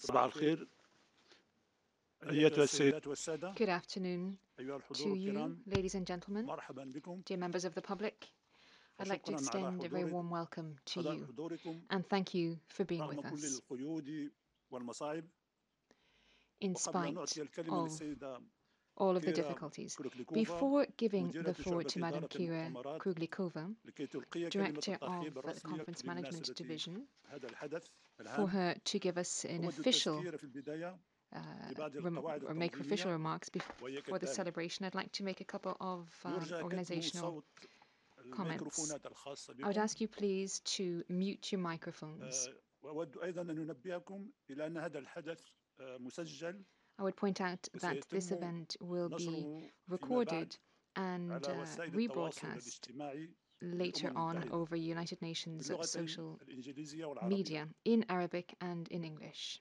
Good afternoon to you, ladies and gentlemen, dear members of the public. I'd like to extend a very warm welcome to you, and thank you for being with us. In spite of all of the difficulties. Before giving the floor to Madam Kira Kruglikova, Director of the Conference Management Division, for her to give us an official uh, or make official remarks before the celebration, I'd like to make a couple of uh, organizational comments. I would ask you please to mute your microphones. I would point out that this event will be recorded and uh, rebroadcast later on over United Nations social media in Arabic and in English.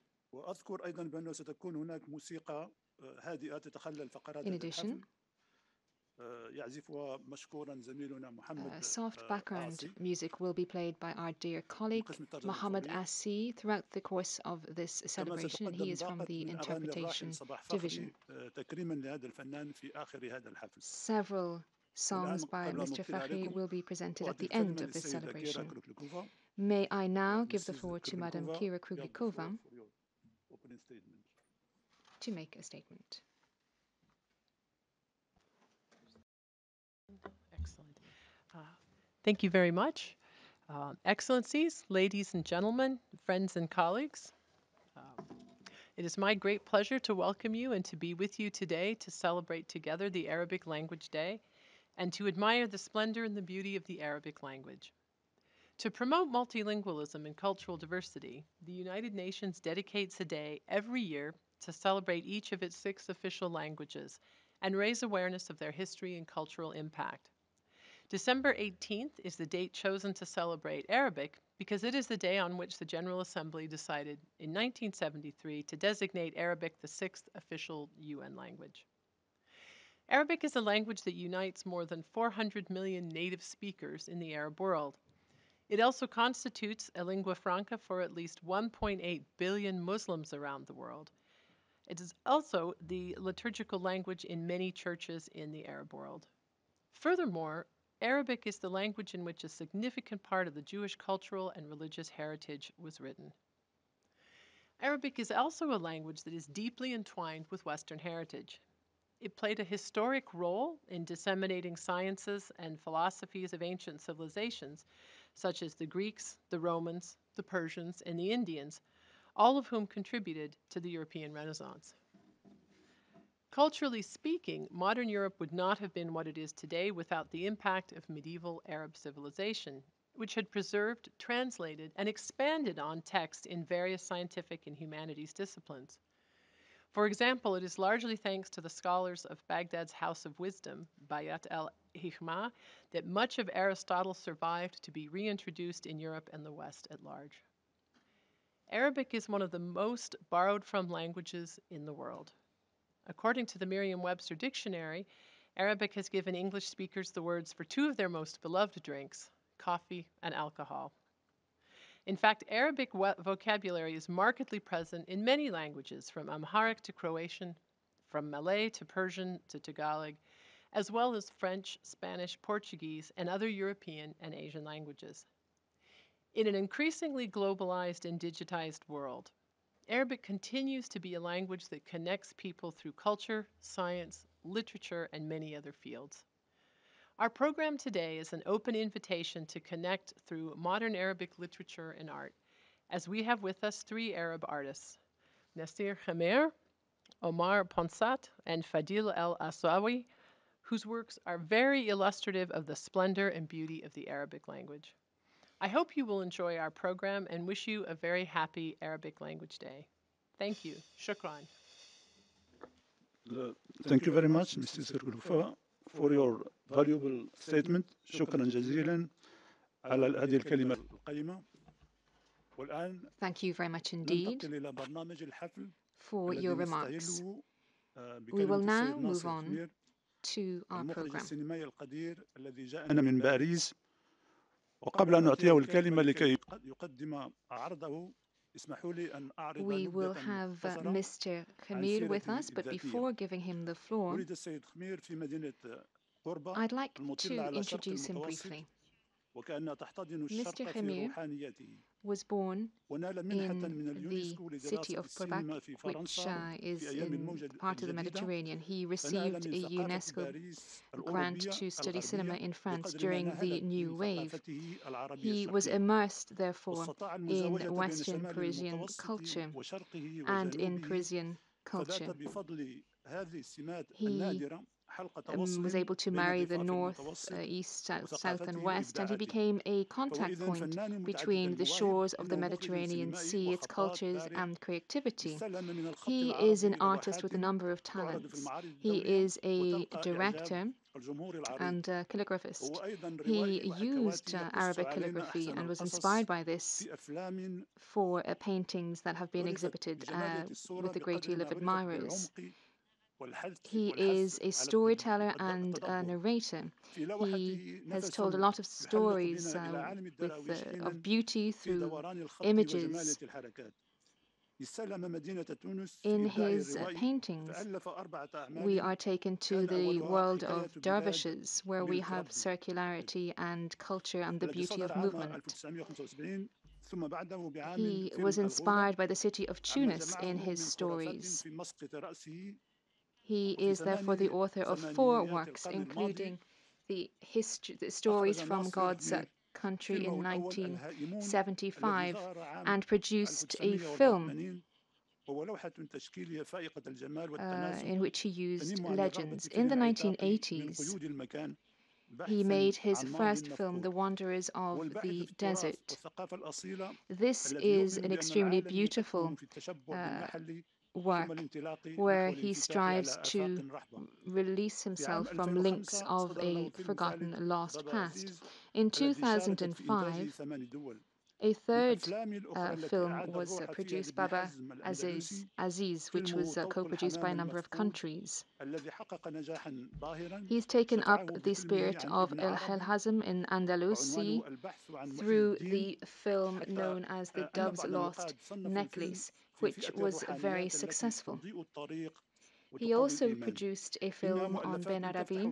In addition, uh, soft background music will be played by our dear colleague Mohammed Assi throughout the course of this celebration, and he is from the Interpretation Division. Several songs by Mr. Fakhri will be presented at the end of this celebration. May I now give the floor to Madam Kira Kruglikova to make a statement. Excellent. Uh, Thank you very much. Uh, Excellencies, ladies and gentlemen, friends and colleagues, um, it is my great pleasure to welcome you and to be with you today to celebrate together the Arabic Language Day and to admire the splendor and the beauty of the Arabic language. To promote multilingualism and cultural diversity, the United Nations dedicates a day every year to celebrate each of its six official languages and raise awareness of their history and cultural impact. December 18th is the date chosen to celebrate Arabic because it is the day on which the General Assembly decided in 1973 to designate Arabic the sixth official UN language. Arabic is a language that unites more than 400 million native speakers in the Arab world. It also constitutes a lingua franca for at least 1.8 billion Muslims around the world. It is also the liturgical language in many churches in the Arab world. Furthermore, Arabic is the language in which a significant part of the Jewish cultural and religious heritage was written. Arabic is also a language that is deeply entwined with Western heritage. It played a historic role in disseminating sciences and philosophies of ancient civilizations, such as the Greeks, the Romans, the Persians, and the Indians, all of whom contributed to the European Renaissance. Culturally speaking, modern Europe would not have been what it is today without the impact of medieval Arab civilization, which had preserved, translated, and expanded on text in various scientific and humanities disciplines. For example, it is largely thanks to the scholars of Baghdad's House of Wisdom, Bayat al Hikmah, that much of Aristotle survived to be reintroduced in Europe and the West at large. Arabic is one of the most borrowed from languages in the world. According to the Merriam Webster Dictionary, Arabic has given English speakers the words for two of their most beloved drinks, coffee and alcohol. In fact, Arabic vocabulary is markedly present in many languages, from Amharic to Croatian, from Malay to Persian to Tagalog, as well as French, Spanish, Portuguese, and other European and Asian languages. In an increasingly globalized and digitized world, Arabic continues to be a language that connects people through culture, science, literature, and many other fields. Our program today is an open invitation to connect through modern Arabic literature and art, as we have with us three Arab artists Nasser Khemir, Omar Ponsat, and Fadil El Asawi, whose works are very illustrative of the splendor and beauty of the Arabic language. I hope you will enjoy our program and wish you a very happy Arabic Language Day. Thank you. Shukran. Uh, Thank you very much, Mrs. Kruklufa, for your valuable statement. شكرا جزيلا على هذه الكلمة القيمة. والآن Thank you very much indeed ننتقل إلى برنامج الحفل for الذي your remarks. نستهله آه، We will بكلمة السيد now move ناصر on خمير to our المخرج program. وقبل أن أعطيه الكلمة لكي يقدم عرضه We will have uh, Mr. Khemir with us, but before giving him the floor, I'd like to introduce him briefly. Mr. Khemir was born in the city of Purbeck, which uh, is part of the Mediterranean. He received a UNESCO grant to study cinema in France during the New Wave. He was immersed, therefore, in Western Parisian culture and in Parisian culture. He um, was able to marry the north, uh, east, south, south, and west, and he became a contact point between the shores of the Mediterranean Sea, its cultures, and creativity. He is an artist with a number of talents. He is a director and a calligraphist. He used uh, Arabic calligraphy and was inspired by this for uh, paintings that have been exhibited uh, with a great deal of admirers. He is a storyteller and a narrator. He has told a lot of stories um, with, uh, of beauty through images. In his uh, paintings, we are taken to the world of dervishes, where we have circularity and culture and the beauty of movement. He was inspired by the city of Tunis in his stories. He is therefore the author of four works, including the, the stories from God's uh, country in 1975 and produced a film uh, in which he used legends. In the 1980s, he made his first film, The Wanderers of the Desert. This is an extremely beautiful uh, work, where he strives to release himself from links of a forgotten lost past. In 2005, a third uh, film was uh, produced, Baba Aziz, Aziz which was uh, co produced by a number of countries. He's taken up the spirit of El Helhazm in Andalusia through the film known as The Dove's Lost Necklace which was very successful. He also produced a film on Ben Arabi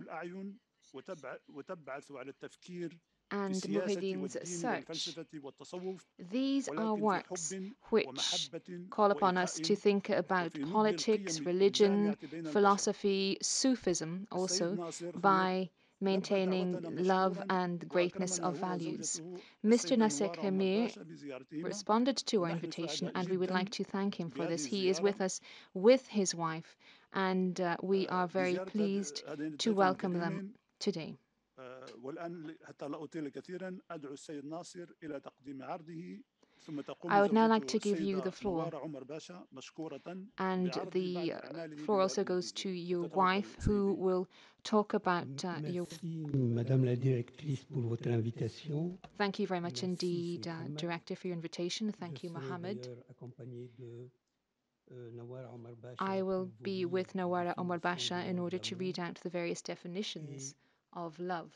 and Muhyiddin's Search. These are works which call upon us to think about politics, religion, philosophy, Sufism also by maintaining دعوتنا love مشكورا and greatness وأكرمنا of هو values. وزوجته Mr. السيدة Nasser نوار عمر Khemir باشا بزيارتهما responded to our ونحن invitation سعداء and we would like جدا to thank him for بهذه this. He is with الزيارة us with his wife and uh, we are very بزيارة هذه- pleased هذين to الضيفين welcome them الكريمين today. آه، والآن ل- حتى لا أطيل كثيرا أدعو السيد ناصر إلى تقديم عرضه ثم تقوم I would now like to give you the floor. And the uh, floor also goes to your wife, who will talk about uh, your. Thank you very much indeed, uh, Director, for your invitation. Thank you, Mohammed. I will be with Nawara Omar Basha in order to read out the various definitions of love.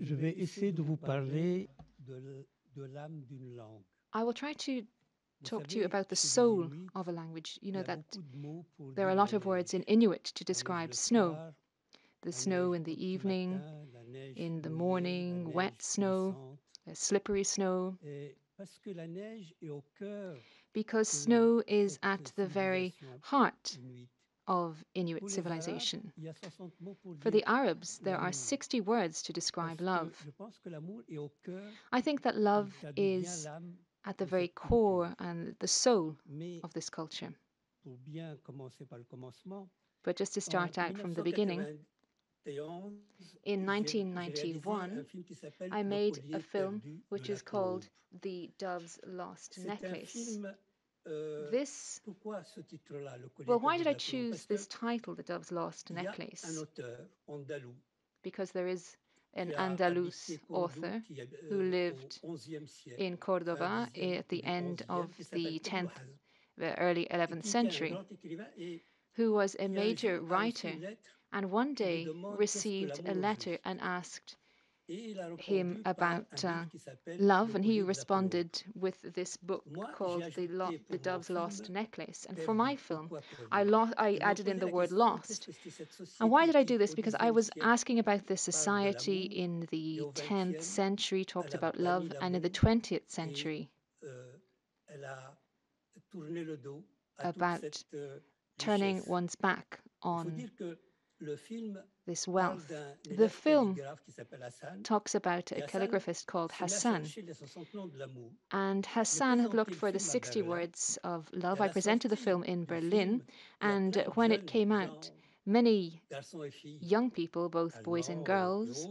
Je vais essayer de vous parler de l- de l'âme d'une langue. I will try to talk to you about the soul of a language. You know that beaucoup de mots pour there are a lot of words in. Inuit to describe snow. The snow in the evening, matin, la neige in the morning, wet snow, slippery snow, Et parce que la neige est au cœur because snow is at the very heart. Of Inuit Pour les Arabes, civilization. il y a 60 mots pour For the Arabs, there are 60 words to describe love. je pense que l'amour est au cœur, I think that love is at the very core and the soul of this culture. pour bien commencer par le commencement, But just to start out from the beginning, in j'ai- j'ai réalisé 1991, un film qui s'appelle I made a film which is called. The Dove's Lost Necklace. Euh, This, pourquoi ce titre-là, Le collier well, why did I de la trompe choose this title, The Dove's Lost il y a un Necklace? Because there is an Andalus author who euh, lived au 11e siècle, in cordoba at the end of the 10th, the early 11th qui était un century, grand écrivain et who was a major jour a reçu writer and one day demande qu'est-ce que received a letter and asked, Et il a him about uh, love, and he collier de Napoléon. responded with this book called The, Lo- the Dove's Lost Necklace. And for my film, I, lo- I Et je me added in the word lost. qu'est-ce que cette And why did I do this? Because I was asking about de society in the 10th century talked about love, and in the 20th century euh, elle a tourné le dos à toute about euh, turning one's back on dire que le film this wealth. The film calligraphe qui s'appelle Hassan. talks about a calligraphist called se met à Hassan. chercher les 60 noms de l'amour. And Hassan had looked for the 60 words of love. I presented the film in Berlin, film, il y a and when it came out, many garçons et filles, young people, both boys and girls,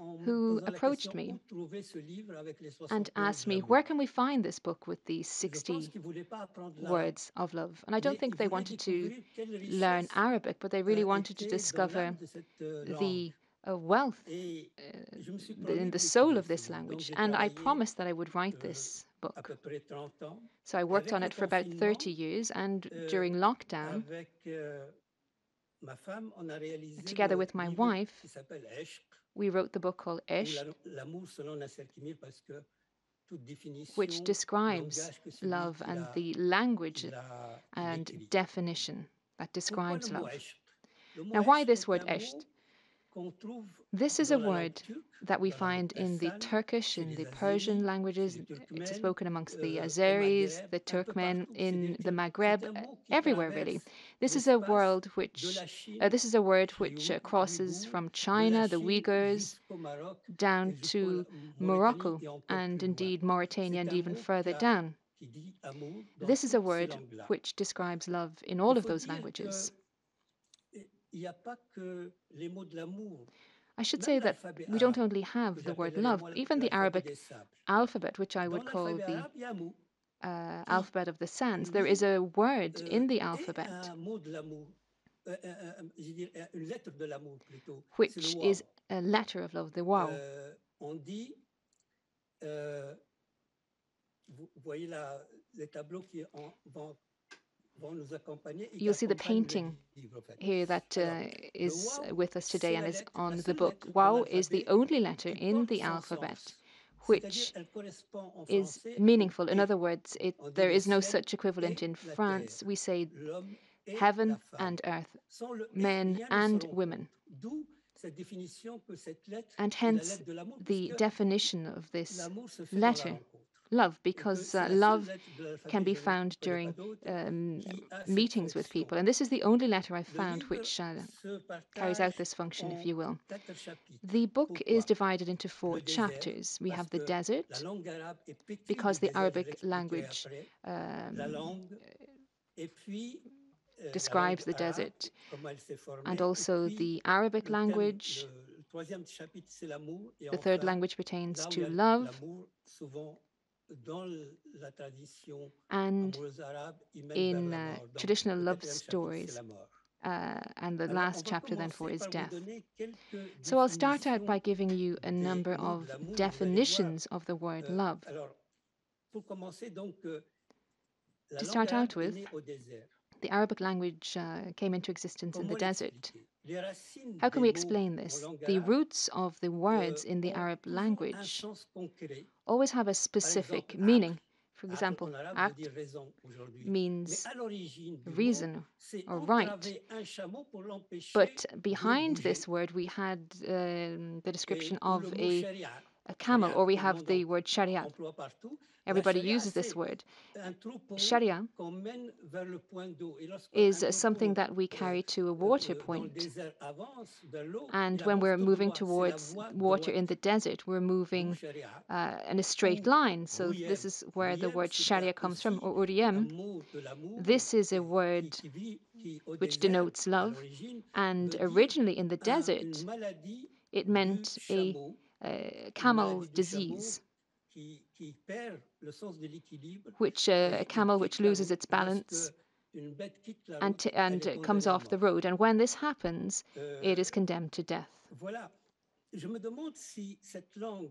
autres, qui s- sont venus vers moi en me who approached me où trouver ce livre avec les 60 and asked me, Where can we find this book with these 60 qu'ils voulaient pas apprendre l'arabe, words of love? And I don't think they wanted to learn Arabic, but they really wanted to discover l'âme de cette, euh, the langue. uh, wealth uh, je me suis the- promis in the soul of this language. And I promised that I would write euh, this book. peu près 30 ans, So I worked on it for about 30 years, and euh, during lockdown, avec ma femme, on a réalisé together with my wife, qui s'appelle Ishq, we wrote the book called Ishq, la- l'amour selon Nasser Khemir, parce que toute définition, which describes langage que celui love and the language qui l'a- qui and definition that describes love. Ishq Le mot Now, why this word un Ishq? mot qu'on trouve This is a word that we dans la langue find in the Turkish, in the Persian languages. It's spoken amongst the euh, Azeris, the Turkmen, in the Maghreb, c'est un mot qui everywhere really. This is a world which, uh, this is a word which uh, crosses from China, the Uyghurs, down to Morocco, and indeed Mauritania, and even further down. This is a word which describes love in all of those languages. I should say that we don't only have the word love, even the Arabic alphabet, which I would call the arabe, il y a un mot uh, alphabet of the sands. There is a word euh, in the alphabet un mot de l'amour. Euh, euh, je veux dire, une lettre de l'amour plutôt. C'est which is a letter of love, the wow. On dit, vous voyez la- les tableaux qui en- vont, vont nous accompagner. et qui You'll see the painting livre, en fait. here that uh, is with us today and is on the book. Wow is the only letter in the alphabet. Which C'est-à-dire, elle correspond en is meaningful. In other words, it, there is no such equivalent in France. We say l'homme et la heaven and earth, Sans le et, men rien ne se and women. D'où cette définition que cette lettre And hence lettre de l'amour, the definition of this l'amour se fait dans la letter. Love, because uh, love lettre de l'alphabet, can be found during um, qui a cette meetings with people. And this is the only letter I've found which uh, carries out this function, if you will. The book is divided into four chapters. We have the desert, la langue arabe est pétrie because the Arabic language um, langue, et puis la describes the desert, comment elle s'est formée, and also the Arabic language. le, le troisième chapitre, c'est l'amour, et The third language pertains là où il to love, l'amour, souvent dans l- la tradition and amoureuse arabe, il mène in uh, traditional love quatrième chapitre, c'est stories. Uh, and the last chapter, then, for is death. So I'll start out by giving you a number of de l'amour, vous allez voir. definitions of the word Euh, love. alors, pour commencer, donc, euh, To start out with, née au désert. The Arabic language uh, came into existence in the desert. l'expliquer Les racines How can we explain this? The roots of the euh, words in the Arab language always have a specific meaning. For example, en arabe aqd veut dire raison aujourd'hui. Mais means à l'origine du mot, reason or right. entraver un chameau pour l'empêcher But behind this word, we had um, the description of a, a camel, or we have the word sharia. Everybody uses this word. Sharia qu'on mène vers le point d'eau. Et lorsqu'un is something that we carry to a water point. désert avance vers l'eau, And when we're moving droit. C'est la towards water in the desert, we're moving uh, in a straight line. So this is where the word sharia comes from, or un uriyem. mot de l'amour This is a word qui vit, qui au which denotes love. And originally in the desert, it meant a, chameau, a une camel's maladie du chameau disease, qui, qui perd le sens de l'équilibre which uh, a camel which loses its balance lorsque une bête quitte la and, and comes off the road. And when this happens, Euh, it is condemned to death. voilà. Je me demande si cette langue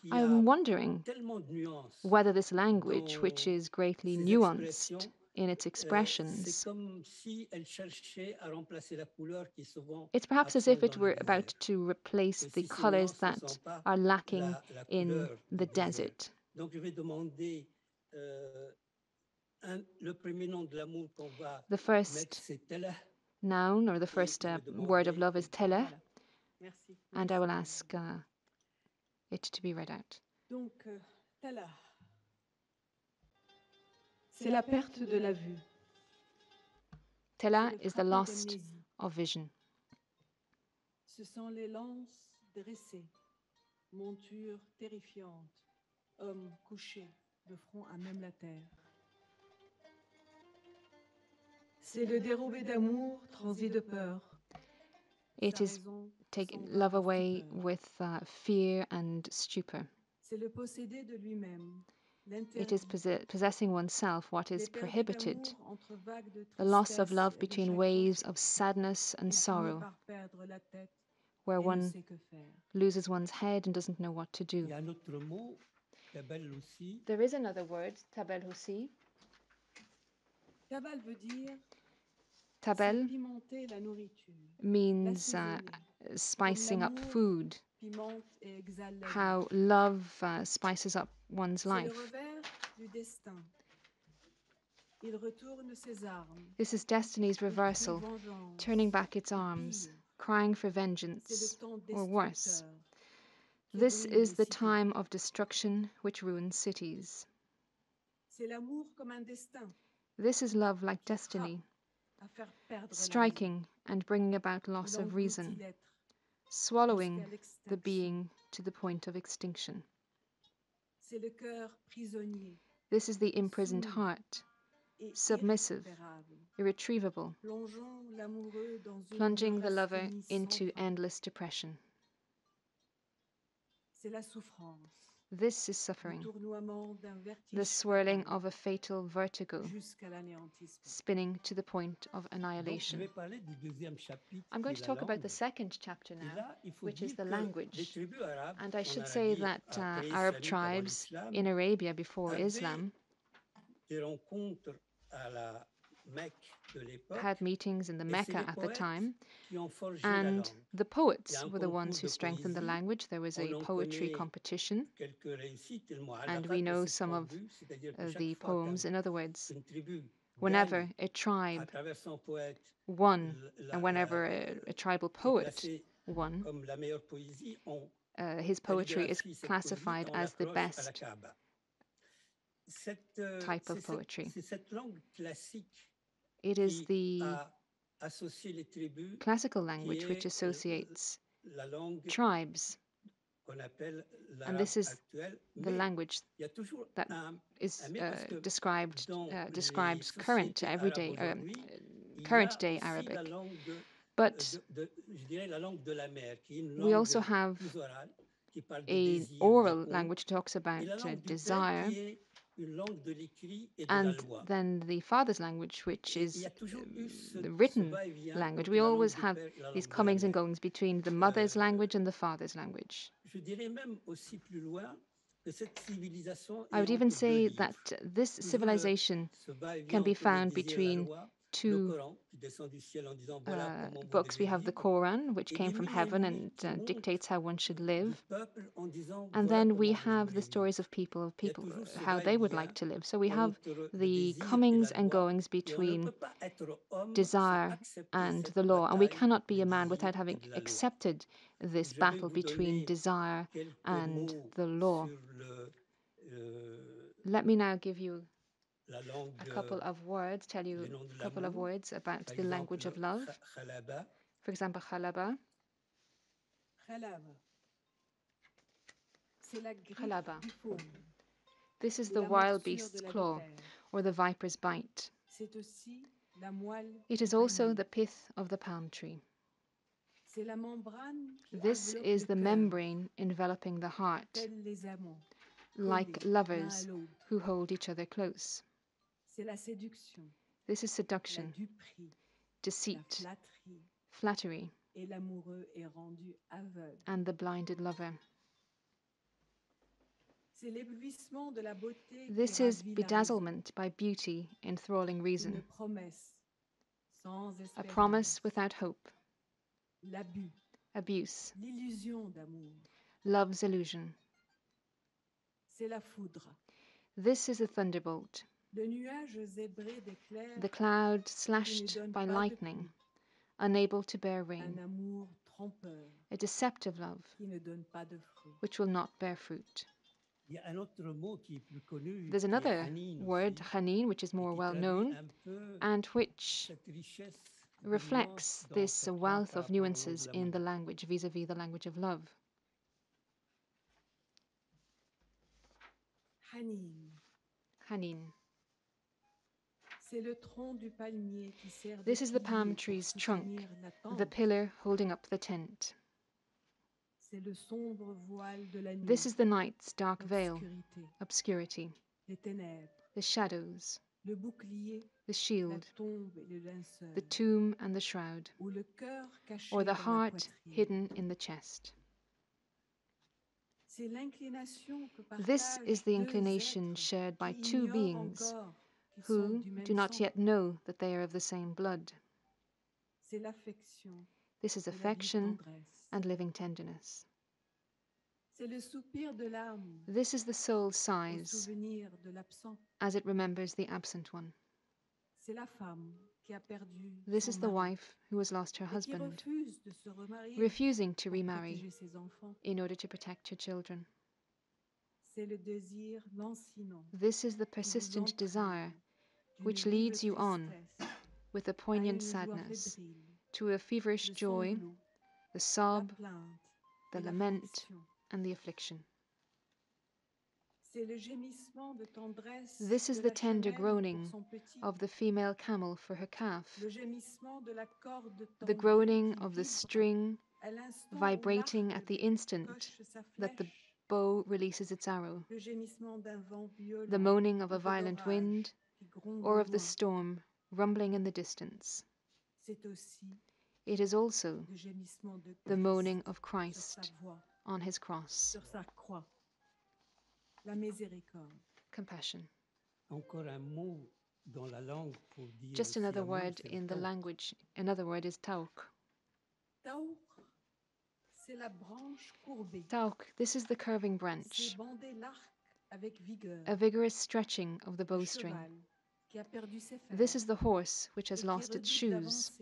qui a I'm wondering tellement de nuances whether this language, which is greatly nuanced in its euh, expressions. comme si elle cherchait à remplacer la couleur qui est souvent It's perhaps as if it were about to replace the colors that are lacking la, la in the desert. Donc je vais demander euh, un- le premier nom de l'amour qu'on va The first noun or the first uh, word of love is tele, and I will ask uh, it to be read out. Donc, euh. C'est la perte de la vue. Tela is the d'amnésie. of vision. Ce sont les lances dressées, montures terrifiantes, hommes couchés, le front à même la terre. C'est le dérobé d'amour transi de peur. It is sombre love away with uh, fear and stupor. C'est le possédé de lui-même, It l'interdit, possessing oneself what is prohibited, d'amour entre vagues de the loss of love between waves of sadness and sorrow, par perdre la tête where one sait que faire. loses one's head and doesn't know what to do. y a un autre mot, Tabel aussi, There is another word, tabel husi. Tabal Tabel pimenter la nourriture, means uh, spicing up food, pimente et exhale la vie. how love uh, spices up one's life. revers du destin. Il retourne ses armes. This is destiny's reversal, turning back its arms, crying for vengeance, or worse. This is the time of destruction which ruins cities. C'est l'amour comme un destin This is love like destiny, à faire perdre la raison. striking and bringing about loss of reason, swallowing the being to the point of extinction. This is the imprisoned heart, Submissive. irretrievable, plongeant l'amoureux dans une plunging the lover into endless depression. C'est la souffrance, This is suffering, the swirling of a fatal vertigo, spinning to the point of annihilation. vais parler du deuxième chapitre. I'm going to talk about the second chapter now, là, il faut which is the language. And I should say that uh, Arab tribes in Arabia before Islam des rencontres à la Mecque de l'époque had meetings in the Mecca at the time, qui ont forgé la and the poets Il y a un were the ones who strengthened the language. There was a poetry competition, quelques réussites. Le mot and we know some of tribu, c'est-à-dire que uh, the poems. In other words, whenever a tribe travers son poète won, and whenever a, a tribal poet won, comme la meilleure poésie, on uh, his poetry is classified as the l'accroche à la best euh, type of poetry. It is the a associé les tribus, classical language which euh, associates tribes, and this is the language il y a toujours that is uh, described uh, describes current everyday um, aujourd'hui, il y current day Arabic. la langue de, But de- de- je dirais la langue de la mer, qui est une we also have plus orale, qui parle de a oral language talks about uh, langue du père desire, qui est une langue de l'écrit et de and then the father's language, which is y a toujours eu um, the written language. We always have père et la these langue de la comings and goings between the mother's Euh, language and the father's language. Je dirais même aussi plus loin que cette civilisation I would even say that this civilization can be found désir et la between two Coran qui descend du ciel en disant voilà uh, books. We have the Quran, which came from heaven and uh, dictates how one should live. peuple en disant And then we have the stories of people, of Il y a people how they would like to live. So we have the comings and goings et on ne between peut pas être homme sans desire and the law, and we cannot be a man without having de la loi. accepted this battle between desire and the law. euh, Let me now give you a couple of words, tell you les noms de a couple of words about the language of love. For example, khalaba. Khalab. C'est la griffe Khalaba. This is the wild beast's claw or the viper's bite. C'est aussi la moelle It du is also the pith of the palm tree. C'est la membrane qui This is the membrane enveloping the heart, tels les amants, like lovers who hold each other close. C'est la séduction, This is seduction, deceit, flattery, et l'amoureux est rendu aveugle. and the blinded lover. C'est l'éblouissement de la beauté This is ravit la raison. bedazzlement by beauty, enthralling Une reason, promesse sans a promise without hope, L'abus, abuse, l'illusion d'amour. love's illusion. C'est la foudre. This is a thunderbolt, Le nuage zébré d'éclairs, the cloud slashed by lightning, unable to bear rain, a deceptive love qui ne donne pas de fruits. which will not bear fruit. Il y a un autre mot qui est plus connu. There's another word, aussi, hanin, which is more well known and which cette richesse de reflects this wealth of rapport aux langues nuances in the language vis a vis the language of love. Hanin, Hanin. This is the palm tree's trunk, the pillar holding up the tent. Le sombre voile de la nuit. This is the night's dark veil, obscurity, les ténèbres, the shadows, le bouclier, the shield, tombe et le linceul, the tomb and the shroud, ou le caché or the heart hidden in the chest. Que This is the inclination shared by two beings encore qu'ils sont who do not yet know that they are of the same blood. This is et la vive affection and living tenderness. C'est le soupir de l'âme This is the soul's sighs souvenir de l'absent. as it remembers the absent one. C'est la femme qui a perdu This is the wife who has lost her husband, refuse de se remarier refusing to remarry protéger ses enfants. in order to protect her children. This is the persistent desire which leads you on with a poignant sadness to a feverish joy, the sob, the lament, and the affliction. C'est le gémissement de tendresse This is the tender groaning pour son petit, of the female camel for her calf, le gémissement de la corde the groaning of the string à l'instant où vibrating at the instant that the bow releases its arrow, le gémissement d'un vent violent the moaning of a violent wind, or of the storm rumbling in the distance. It is also le gémissement de the moaning of Christ on his cross. sur sa croix. La miséricorde. Compassion. Encore un mot dans la langue pour dire Just another word in the language. Another word is tauk. Tauk, this is the curving branch, avec vigueur. a vigorous stretching of the bowstring. qui a perdu ses fers This is the horse which has lost its shoes,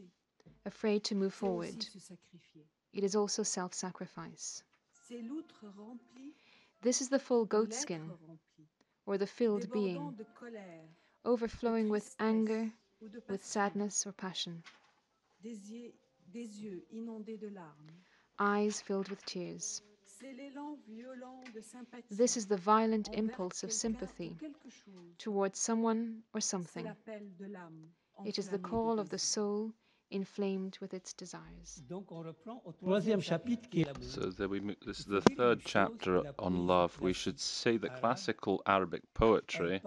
afraid to move forward. aussi se sacrifier. It is also self sacrifice. C'est l'outre rempli, This is the full ou goat skin, or the filled being, overflowing with anger, with passion, sadness or passion, des yeux, des yeux inondés de larmes. eyes filled with tears. C'est l'élan violent de sympathie. This is the violent impulse of sympathy towards someone or something. l'appel de l'âme. It is the call of the soul inflamed with its desires. Donc on reprend au troisième chapitre qui est l'amour. So there we this is the third chapter on love. We should say that classical Arabic poetry,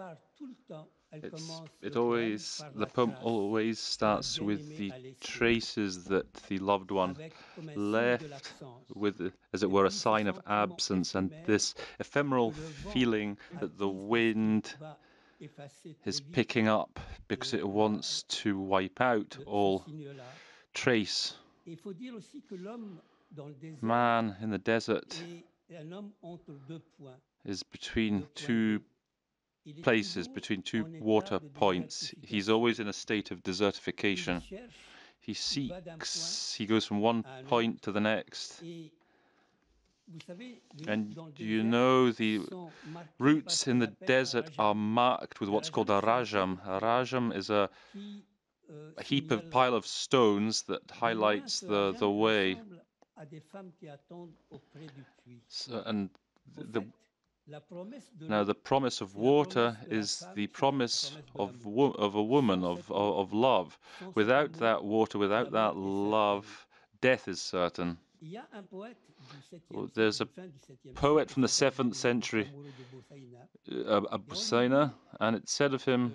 part tout le temps, elle it's it always the poem always starts with the traces that the loved one avec comme un signe de left with, as it were, a sign of absence, and this ephemeral feeling that the wind is picking up because it wants to wipe out all trace. Et Il faut dire aussi que l'homme dans le désert Man in the desert est un homme entre deux points. is between two d'eau. Il est places, between two water points. He's always in a state of desertification. He seeks, he goes from one point to the next. And you know the routes in the desert are marked with what's called a rajam. A rajam is a, a heap of pile of stones that highlights the, the way. So, and the, now, the promise of water is the promise of, wo of a woman, of, of, of love. Without that water, without that love, death is certain. There's a poet from the 7th century, Abu Saina, uh, and it said of him,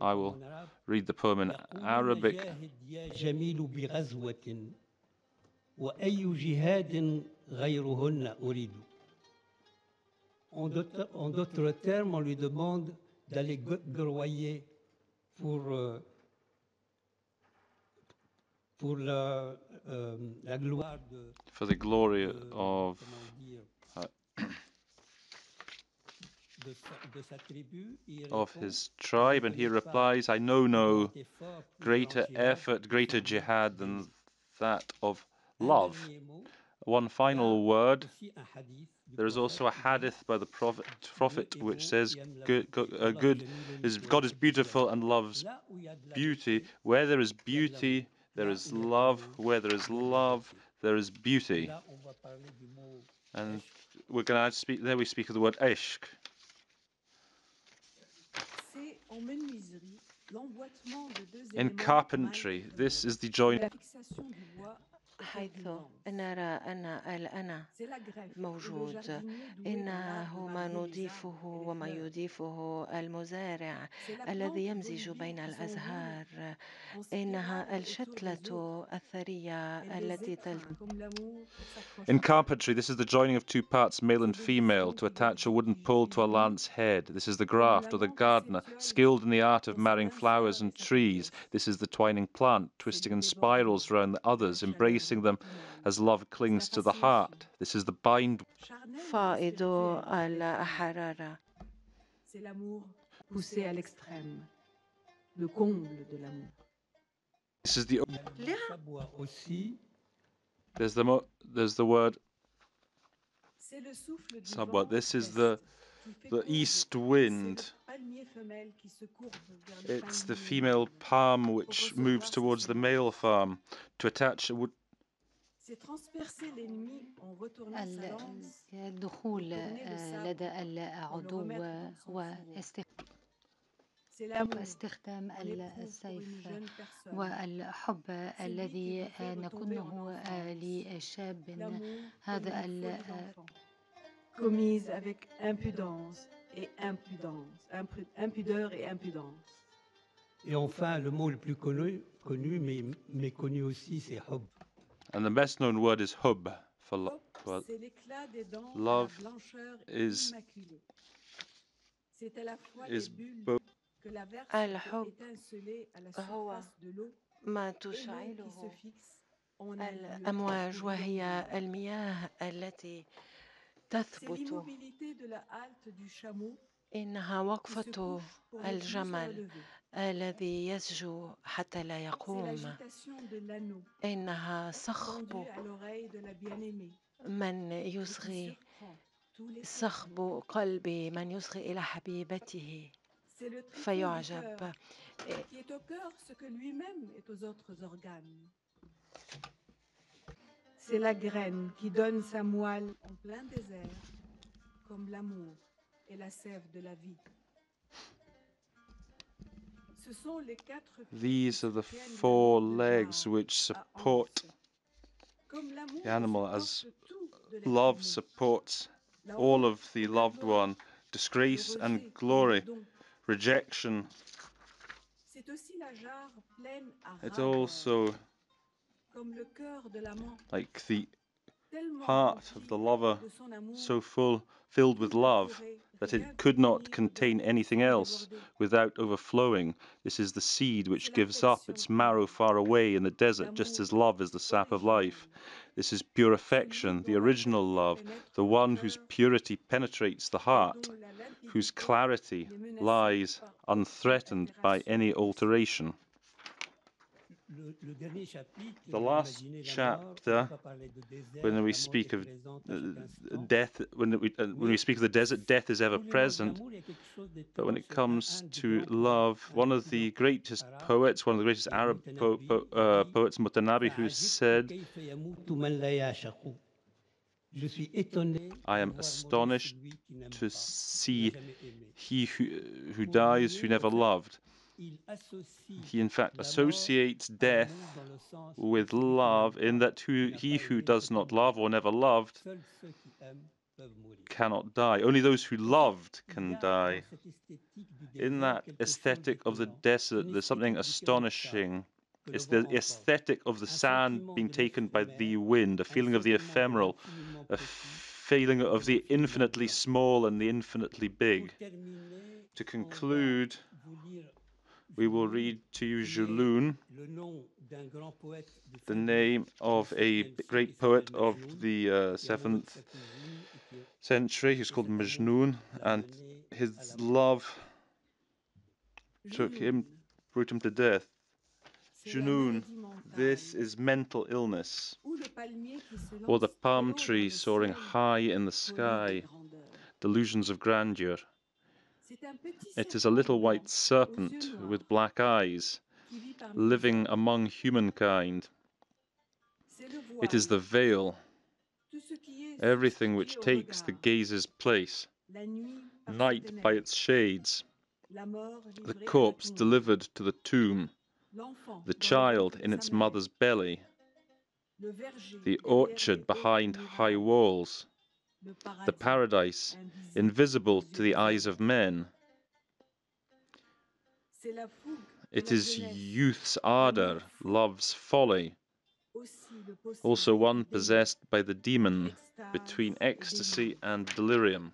I will read the poem in Arabic. En d'autres termes, on lui demande d'aller guerroyer pour, euh, pour la, euh, la gloire de, For the glory de- of dire, uh, de sa, de sa tribu. et il of his tribe, and he replies, I know no grand effort plus greater effort, greater jihad than that of love. One il y a final word. aussi un hadith du There is also a prophète qui dit, hadith by the prophet, prophet which says, good, uh, good is God is beautiful and loves Là où il y a de la beauty. Where there is il y a de beauty, there is où il y a de love. Where there is il y a de la love, there is beauty. Là, on va parler du mot And we're going to speak. There we speak of the word ishq. C'est en menuiserie l'emboîtement de deux In carpentry, this is the join. La fixation du bois est حيث redondante. نرى أن الأنا C'est la greffe où le موجود jardinier doué de l'art إنه de ما varier les نضيفه arbres et les وما fleurs. يضيفه المزارع C'est la الذي plante يمزج d'olivier بين qui s'enroule الأزهار en spirale إنها autour des الشتلة autres. الثرية Elle les التي étreint تل... comme l'amour s'accroche In à carpentry, this is the joining of two parts, male and female, to attach a wooden pole to a lance head. This is the graft or the gardener, skilled in the art of marrying flowers and trees. This is the twining plant, twisting in spirals round the others, embracing them as love clings to the heart. This is the bind. This is the. There's the, mo... There's the word. Sabwa. This is the the east wind. It's the female palm which moves towards the male palm to attach. Would الدخول آه، لدى العدو واستخ- C'est l'amour واستخدام qu'on éprouve pour une السيف jeune personne. والحب الذي آه، نكونه آه، لشاب L'amour هذا comme ال- une faute آه، d'enfant. commise avec impudence et impudence, impu- impudeur et impudence. Et enfin, le mot le plus connu, connu mais méconnu aussi, c'est hub. And the best known word is hub for Hop, love. Well, c'est l'éclat des dents, love à la blancheur is- immaculée. C'est à la fois is les bulles bo- que la verse الحب fait étinceler à la هو surface de l'eau ما et l'eau qui se تشعله fixe en un lieu الأمواج وهي privilégié. المياه التي C'est تثبت l'immobilité de la halte du chameau إنها qui se وقفة couche pour ne plus se الجمل relever. الذي يسجو حتى لا يقوم إنها صخب من يصغي صخب قلب من يصغي إلى حبيبته فيعجب C'est la graine qui donne sa moelle en plein désert, comme l'amour et la sève de la vie. These are the four legs which support Anse. Comme l'amour the animal as tout de l'être love supports all of the loved one, disgrace and glory, rejection. C'est aussi la jarre pleine à It's also comme le cœur de l'amant, like the heart of the lover, de son amour, so full, filled with love, that it could not contain anything else without overflowing. This is the seed which gives up its marrow far away in the desert, just as love is the sap of life. This is pure affection, the original love, the one whose purity penetrates the heart, whose clarity lies unthreatened by any alteration the last chapter, when we speak of euh, death, when we, uh, when we speak of the desert, death is ever present. But when it comes to love, one of the greatest poets, one of the greatest Arab po po uh, poets, Mutanabi, who said, I am astonished to see he who, who dies who never loved. He, in fact, associates death l'amour dans le sens où with celui qui n'aime love, in that who, he who does not love or never loved Seuls ceux qui aiment peuvent mourir. cannot die. Only those who loved can die. dans cette esthétique du In that aesthetic of the desert, there's something esthétique du cœur du astonishing. It's the aesthetic of the sand being taken by the wind, a feeling of the ephemeral, a feeling of the infinitely small and the infinitely big. To conclude, we will read to you qui est Juloun, le nom d'un grand poète de the name of a XVIIe b- siècle great poet of the uh, qui est amoureux de 7th sa cousine et qui est- century, et called Majnun, and his love took him, brought him to death. c'est la Junoun, maladie mentale, This is mental illness, ou le palmier qui se or the palm très haut dans tree soaring high in the sky, delusions of grandeur. C'est un petit It is a little white serpent with black eyes, qui vit parmi les living among humankind. It is the veil, tout ce qui est everything which takes the gazer's place, La nuit par ses night by its shades, the livrée à la corpse delivered to the tomb, the child in its mother's belly, the orchard behind high walls, the paradise invisible to the eyes of men. C'est la fougue de It is youth's ardour, love's folly, aussi le possédé also one possessed by the demon between ecstasy and delirium.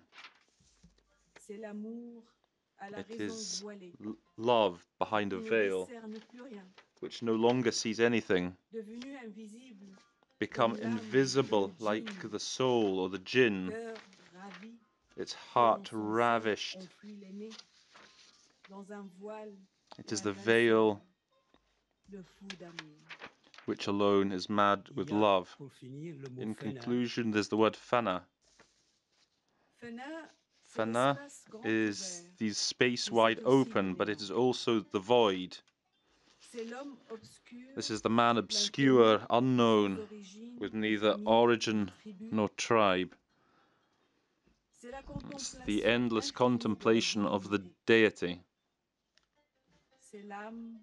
C'est l'amour à la It is love behind a veil, discerne plus rien, which no longer sees anything, become invisible like the soul or the jinn, its heart ravished. It is the veil which alone is mad with love. In conclusion, there's the word fana. Fana, is the space wide open, but it is also the void. C'est l'homme obscur, This is the man obscure, unknown, with neither origin nor tribe. It's the endless infinie de la contemplation of the deity.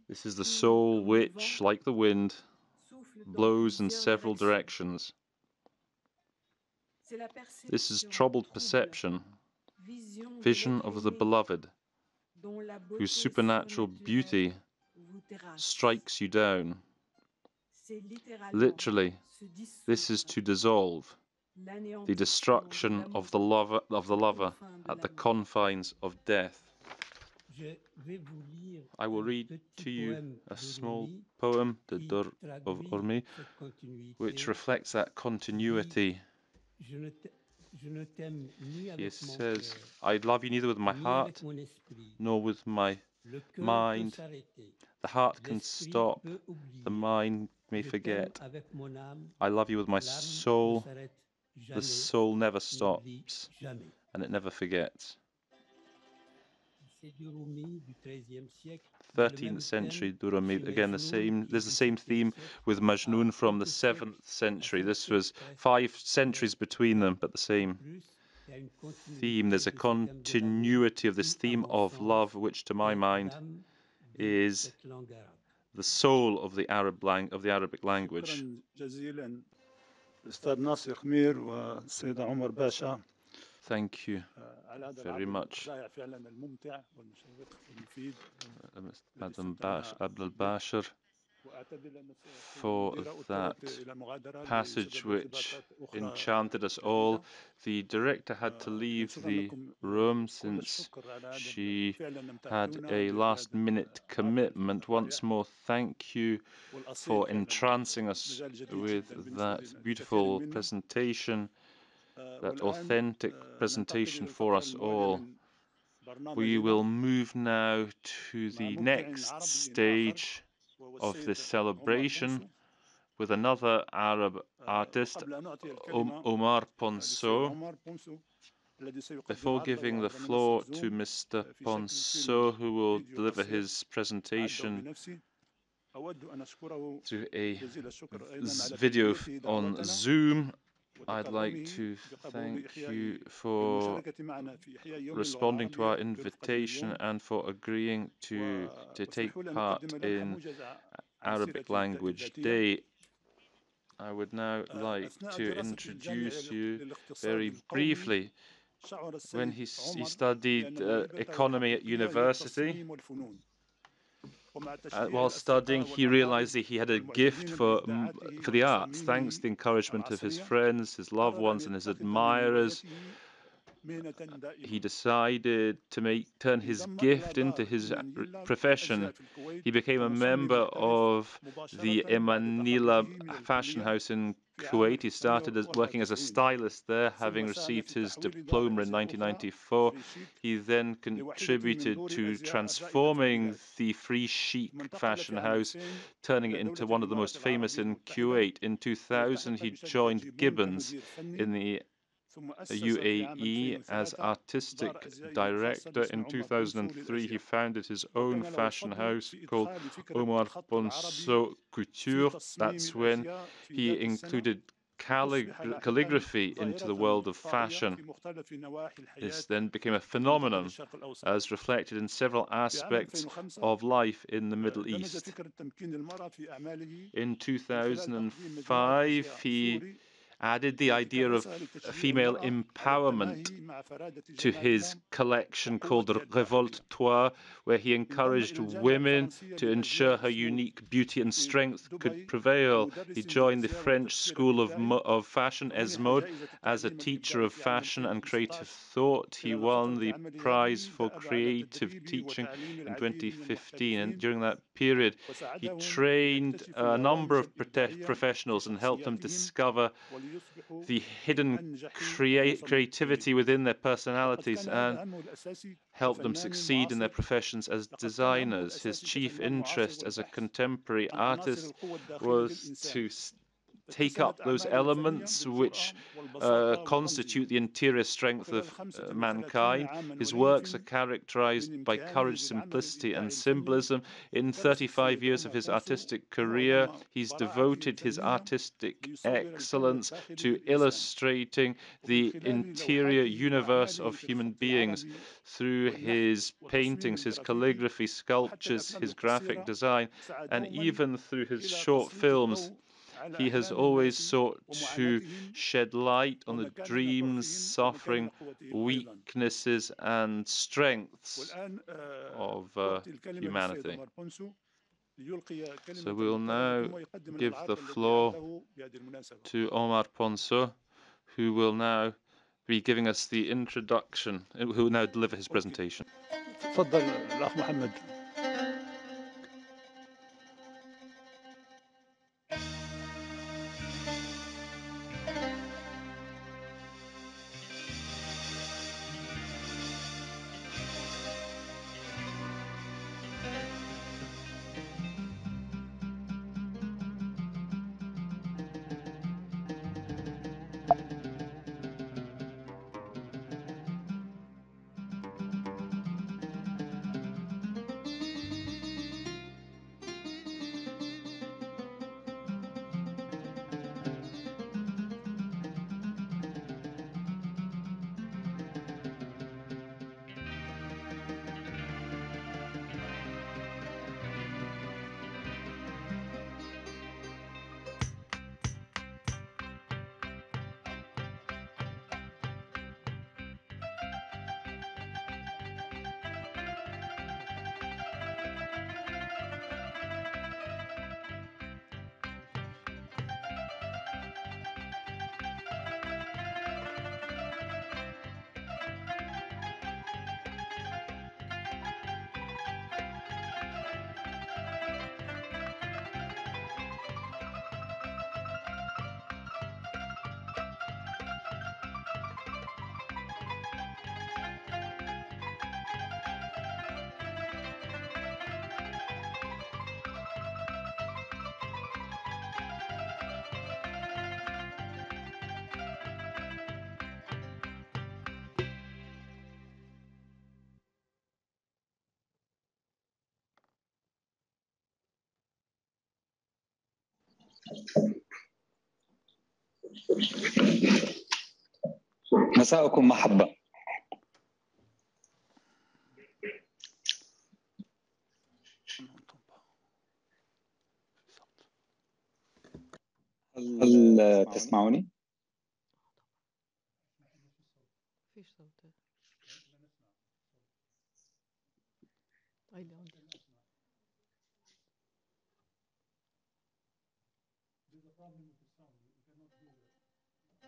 This is the soul which, like the wind, blows in several directions. directions. C'est la This is troubled perception, vision de vision l'être of the beloved, dont la beauté whose supernatural beauty. Strikes you down. Literally, this is to dissolve the destruction of the lover of the lover at the confines of death. Je vais vous lire I will read to you a small poem, the qui Dur of Urmi, which reflects that continuity. Je ne t'a- je ne t'aime ni He says, I love you neither with my heart avec mon esprit. nor with my Le cœur mind. the heart can stop, the mind may forget. avec mon âme, I love you with my soul. The soul never stops and it never forgets. C'est du Rumi du XIIIe siècle. dans le même 13th century Durami, again the same. There's the same theme with Majnun from the 7th century. This was five centuries between them, but the same theme, there's a continuity of this theme of love, which to my mind is the soul of the Arab lang- of the Arabic language. Thank you very much. Uh, Madam Bash, Abdul Bashar for that passage which enchanted us all. The director had to leave the room since she had a last minute commitment. Once more, thank you for entrancing us with that beautiful presentation, that authentic presentation for us all. We will move now to the next stage of this celebration with another Arab artist, Omar Ponso. Before giving the floor to Mr. Ponso, who will deliver his presentation through a video on Zoom, I'd like to thank you for responding to our invitation and for agreeing to, to take part in Arabic Language Day. I would now like to introduce you very briefly. When he, he studied uh, economy at university, uh, while studying, he realized that he had a gift for for the arts, thanks to the encouragement of his friends, his loved ones, and his admirers. He decided to make turn his gift into his profession. He became a member of the Emanila Fashion House in Kuwait. He started as, working as a stylist there, having received his diploma in 1994. He then contributed to transforming the Free Chic fashion house, turning it into one of the most famous in Kuwait. In 2000, he joined Gibbons in the UAE as artistic director. In 2003, he founded his own fashion house called Omar Ponceau Couture. That's when he included callig calligraphy into the world of fashion. This then became a phenomenon as reflected in several aspects of life in the Middle East. In 2005, he added the idea of female empowerment to his collection called Revolte Toi, where he encouraged women to ensure her unique beauty and strength could prevail. He joined the French School of, Mo of Fashion, ESMOD, as a teacher of fashion and creative thought. He won the prize for creative teaching in 2015, and during that period, he trained a number of professionals and helped them discover the hidden crea creativity within their personalities and help them succeed in their professions as designers. His chief interest as a contemporary artist was to take up those elements which uh, constitute the interior strength of uh, mankind. His works are characterized by courage, simplicity, and symbolism. In 35 years of his artistic career, he's devoted his artistic excellence to illustrating the interior universe of human beings through his paintings, his calligraphy, sculptures, his graphic design, and even through his short films. He has always sought to shed light on the dreams, suffering, weaknesses, and strengths of uh, humanity. So we'll now give the floor to Omar Ponceau, who will now be giving us the introduction, who will now deliver his presentation. مساءكم محبة. هل تسمعوني؟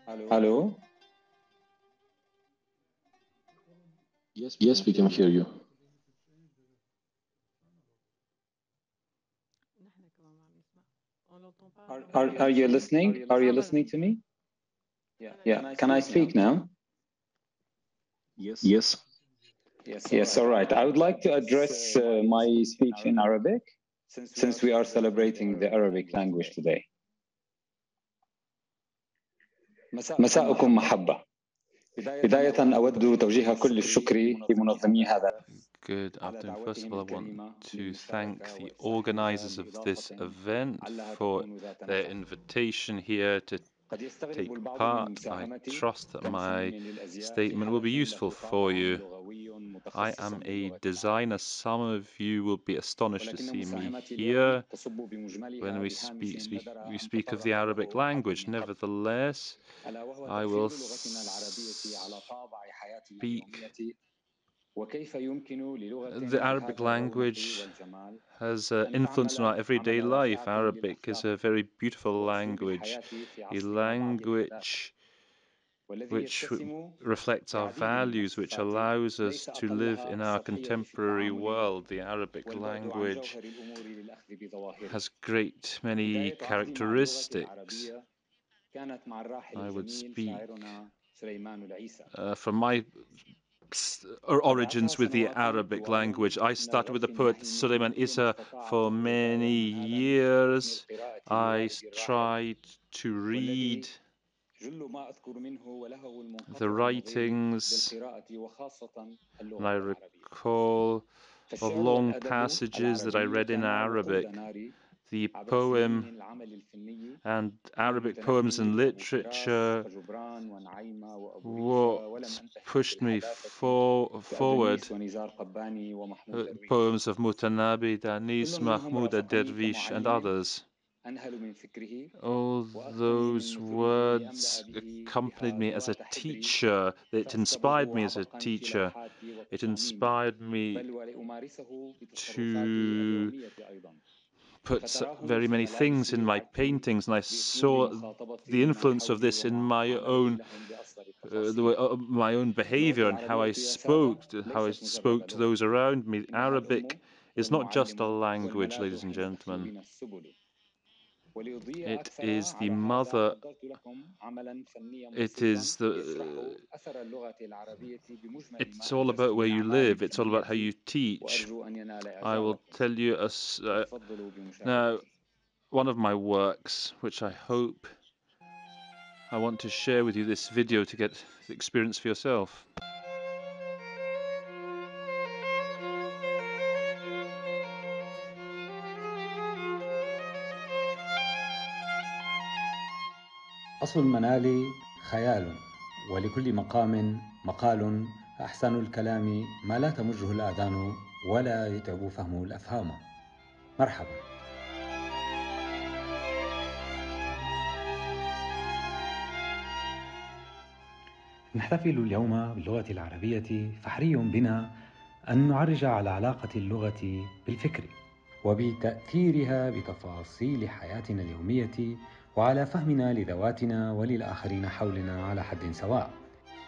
ألو ألو Yes, we can hear you. Are, are you listening? Are you listening to me? Yeah. Can I speak now? Yes. Yes, all right. I would like to address uh, my speech in Arabic since we are celebrating the Arabic language today. مساءكم محبة بداية أود توجيه كل الشكر لمنظمي هذا Good afternoon. First of all, I want to thank the organizers of this event for their invitation here to take part. I trust that my statement will be useful for you. I am a designer. Some of you will be astonished to see me here when we speak, speak, we speak of the Arabic language. Nevertheless, I will speak the Arabic language has uh, influence on our everyday life. Arabic is a very beautiful language, a language which reflects our values, which allows us to live in our contemporary world. The Arabic language has great many characteristics. I would speak uh, from my Uh, origins with the Arabic language. I started with the poet Suleiman Issa for many years. I tried to read the writings, and I recall of long passages that I read in Arabic. The poem and Arabic poems and literature what pushed me for, forward. Uh, poems of Mutanabi, Danis, Mahmoud Darwish, and others. All those words accompanied me as a teacher. It inspired me as a teacher. It inspired me to put very many things in my paintings, and I saw the influence of this in my own uh, the way, uh, my own behavior and how I spoke, how I spoke to those around me. Arabic is not just a language, ladies and gentlemen. It is the mother. It is the. It's all about where you live. It's all about how you teach. I will tell you a, uh, now one of my works, which I hope I want to share with you this video to get the experience for yourself. أصل المنال خيال ولكل مقام مقال. أحسن الكلام ما لا تمجه الآذان ولا يتعب فهمه الأفهام. مرحبا. نحتفل اليوم باللغة العربية فحري بنا أن نعرج على علاقة اللغة بالفكر. وبتأثيرها بتفاصيل حياتنا اليومية وعلى فهمنا لذواتنا وللآخرين حولنا على حد سواء.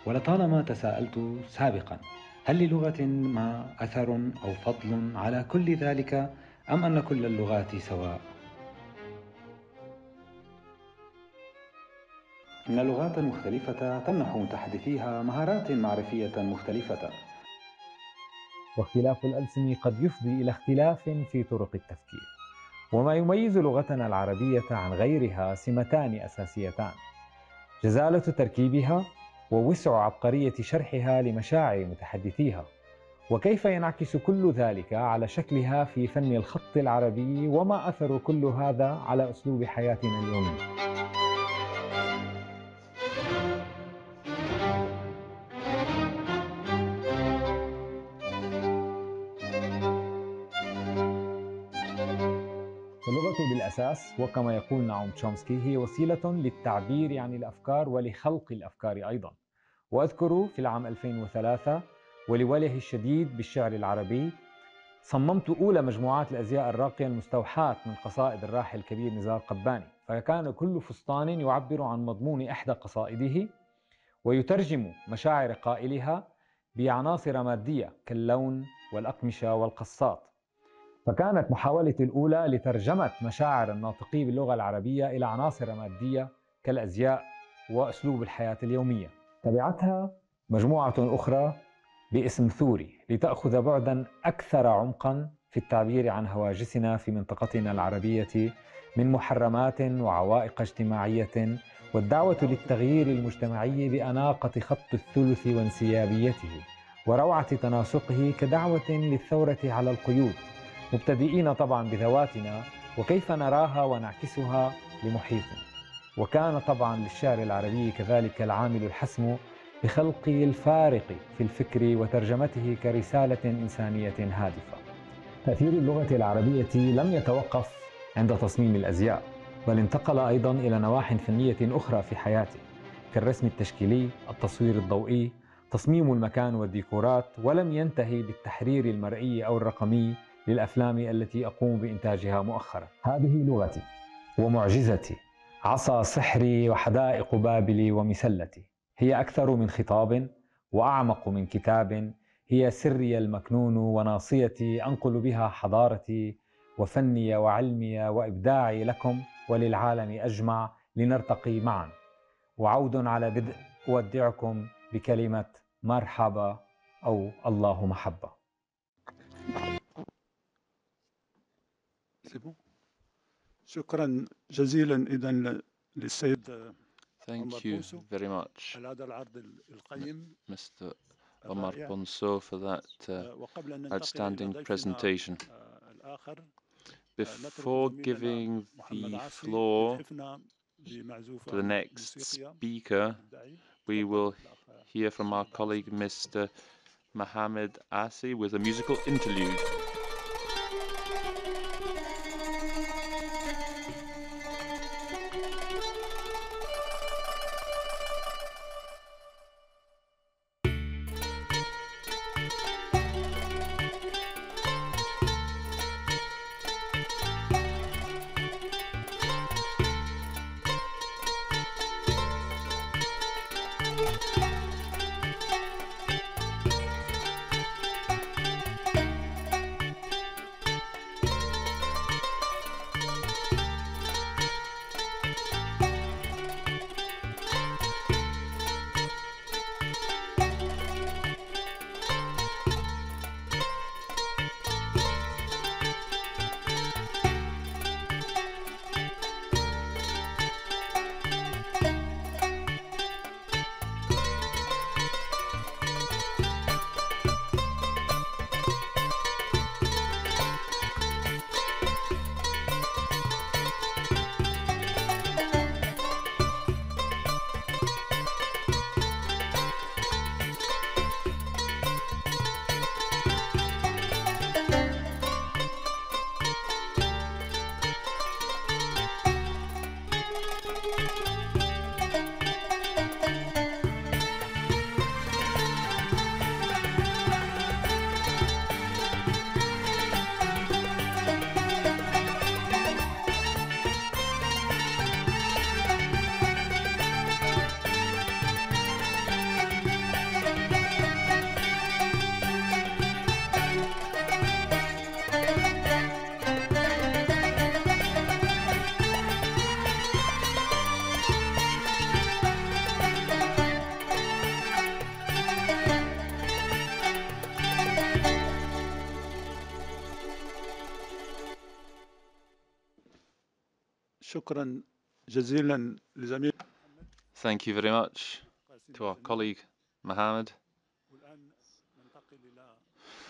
ولطالما تساءلت سابقا هل للغة ما أثر أو فضل على كل ذلك أم أن كل اللغات سواء؟ إن لغات مختلفة تمنح متحدثيها مهارات معرفية مختلفة. واختلاف الألسن قد يفضي إلى اختلاف في طرق التفكير. وما يميز لغتنا العربية عن غيرها سمتان أساسيتان. جزالة تركيبها ووسع عبقرية شرحها لمشاعر متحدثيها. وكيف ينعكس كل ذلك على شكلها في فن الخط العربي وما أثر كل هذا على أسلوب حياتنا اليومي؟ بالأساس وكما يقول نعوم تشومسكي هي وسيلة للتعبير عن الأفكار ولخلق الأفكار أيضا. وأذكر في العام 2003 ولوله الشديد بالشعر العربي صممت أولى مجموعات الأزياء الراقية المستوحاة من قصائد الراحل الكبير نزار قباني. فكان كل فستان يعبر عن مضمون إحدى قصائده ويترجم مشاعر قائلها بعناصر مادية كاللون والأقمشة والقصات. فكانت محاولتي الأولى لترجمة مشاعر الناطقي باللغة العربية إلى عناصر مادية كالأزياء وأسلوب الحياة اليومية. تبعتها مجموعة أخرى باسم ثوري لتأخذ بعدا أكثر عمقا في التعبير عن هواجسنا في منطقتنا العربية من محرمات وعوائق اجتماعية والدعوة للتغيير المجتمعي بأناقة خط الثلث وانسيابيته وروعة تناسقه كدعوة للثورة على القيود. مبتدئين طبعا بذواتنا وكيف نراها ونعكسها لمحيطنا وكان طبعا للشعر العربي كذلك العامل الحسم بخلق الفارق في الفكر وترجمته كرسالة إنسانية هادفة. تأثير اللغة العربية لم يتوقف عند تصميم الأزياء، بل انتقل أيضا إلى نواح فنية أخرى في حياتي، كالرسم التشكيلي، التصوير الضوئي، تصميم المكان والديكورات، ولم ينتهي بالتحرير المرئي أو الرقمي للأفلام التي أقوم بإنتاجها مؤخرا. هذه لغتي ومعجزتي، عصا سحري وحدائق بابلي ومسلتي. هي أكثر من خطاب وأعمق من كتاب. هي سري المكنون وناصيتي. أنقل بها حضارتي وفني وعلمي وإبداعي لكم وللعالم أجمع لنرتقي معا. وعود على بدء أودعكم بكلمة مرحبا أو الله محبة Thank you very much, Mr. Omar Bonso, for that uh, outstanding presentation. Before giving the floor to the next speaker, we will hear from our colleague Mr. Mohammed Asi with a musical interlude. Thank you very much to our colleague Mohammed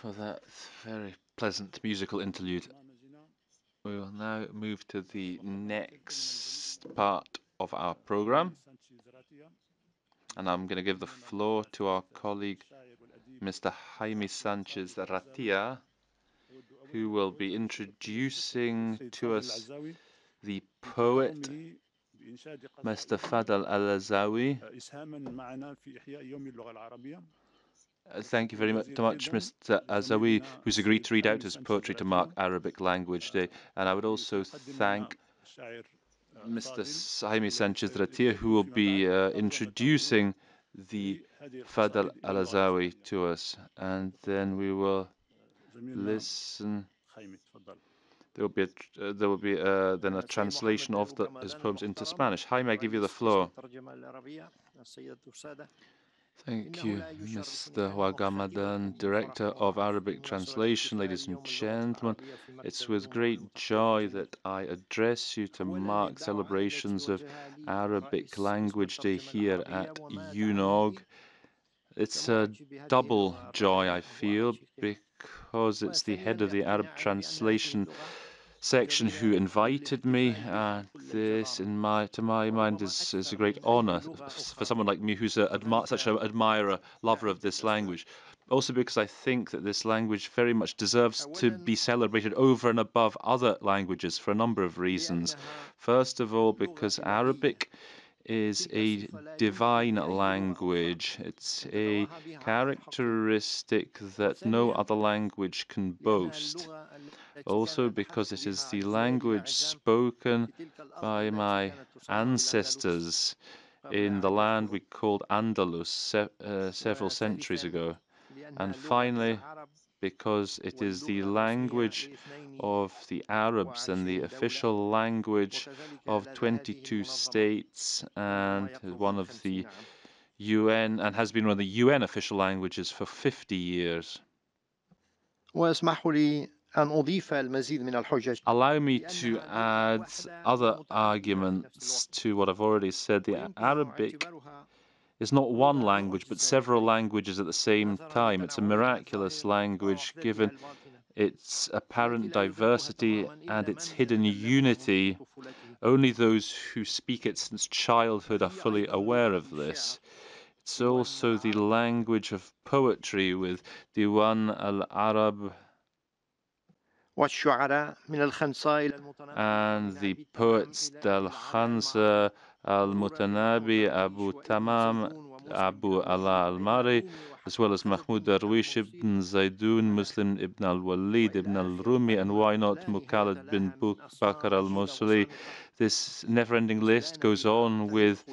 for that very pleasant musical interlude. We will now move to the next part of our program. And I'm going to give the floor to our colleague Mr. Jaime Sanchez Ratia, who will be introducing to us the poet Mr. Fadl Al-Azawi Thank you very much, Mr. Azawi, who's agreed to read out his poetry to mark Arabic Language Day. And I would also thank Mr. Jaime Sanchez Ratia, who will be uh, introducing the Fadl Al Azawi to us. And then we will listen. There will be a, uh, there will be uh, then a translation of the, his poems into Spanish. Jaime, I give you the floor. Thank you, Mr. Wagamadan, Director of Arabic Translation, ladies and gentlemen. It's with great joy that I address you to mark celebrations of Arabic Language Day here at UNOG. It's a double joy, I feel, because it's the head of the Arab Translation section who invited me. Uh, this, in my to my mind, is, is a great honour for someone like me who's a, admi- such an admirer, lover of this language. Also, because I think that this language very much deserves to be celebrated over and above other languages for a number of reasons. First of all, because Arabic is a divine language. It's a characteristic that no other language can boast. Also, because it is the language spoken by my ancestors in the land we called Andalus se uh, several centuries ago. And finally, because it is the language of the Arabs and the official language of 22 states and one of the UN and has been one of the UN official languages for 50 years. Allow me to add other arguments to what I've already said. The Arabic is not one language, but several languages at the same time. It's a miraculous language given its apparent diversity and its hidden unity. Only those who speak it since childhood are fully aware of this. It's also the language of poetry with Diwan al-Arab and the poets Dal Khansa al-Mutanabi, Abu Tamam, Abu Allah al-Mari, as well as Mahmud Darwish ibn Zaydun, Muslim ibn al-Walid ibn al-Rumi, and why not Mukallad bin Bakr al-Musli. This never-ending list goes on with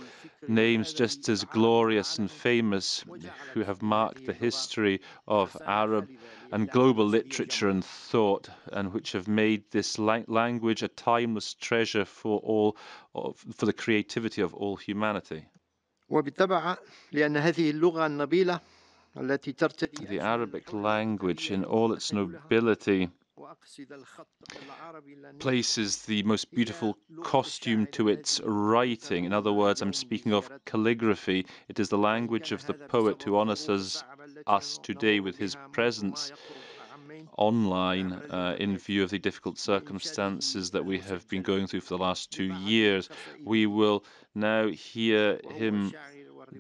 names just as glorious and famous who have marked the history of Arab and global literature and thought, and which have made this language a timeless treasure for all, for the creativity of all humanity. The Arabic language, in all its nobility, places the most beautiful costume to its writing. In other words, I'm speaking of calligraphy. It is the language of the poet who honors us, us today with his presence online uh, in view of the difficult circumstances that we have been going through for the last two years. We will now hear him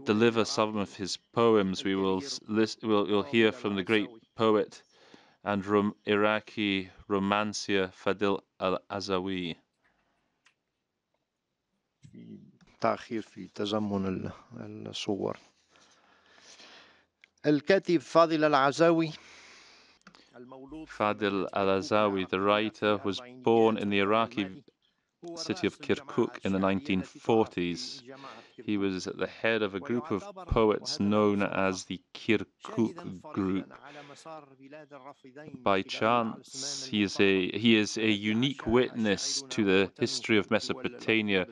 deliver some of his poems. We will list, we'll, we'll hear from the great poet and Rom Iraqi romancier Fadil al-Azawi. تأخير في تزمن الصور الكاتب فاضل العزاوي Fadil al-Azawi, the writer, was born in the Iraqi city of Kirkuk in the 1940s. He was at the head of a group of poets known as the Kirkuk Group. By chance, he is a he is a unique witness to the history of Mesopotamia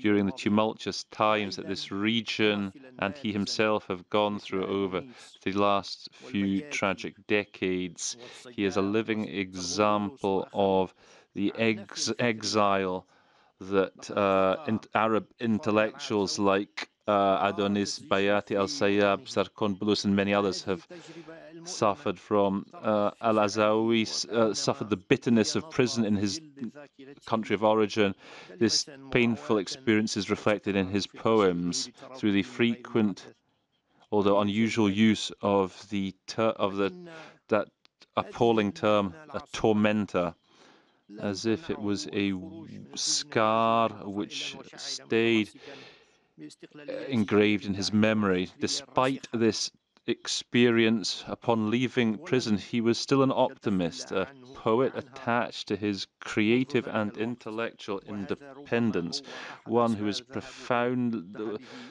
during the tumultuous times that this region and he himself have gone through over the last few tragic decades. He is a living example of the ex exile that uh, in Arab intellectuals like uh, Adonis Bayati al Sayyab, Sarkon Bulus, and many others have suffered from. Uh, al Azawi uh, suffered the bitterness of prison in his country of origin. This painful experience is reflected in his poems through the frequent, although unusual, use of the of the that appalling term, a tormentor as if it was a scar which stayed engraved in his memory. Despite this experience upon leaving prison, he was still an optimist, a poet attached to his creative and intellectual independence, one who is profound,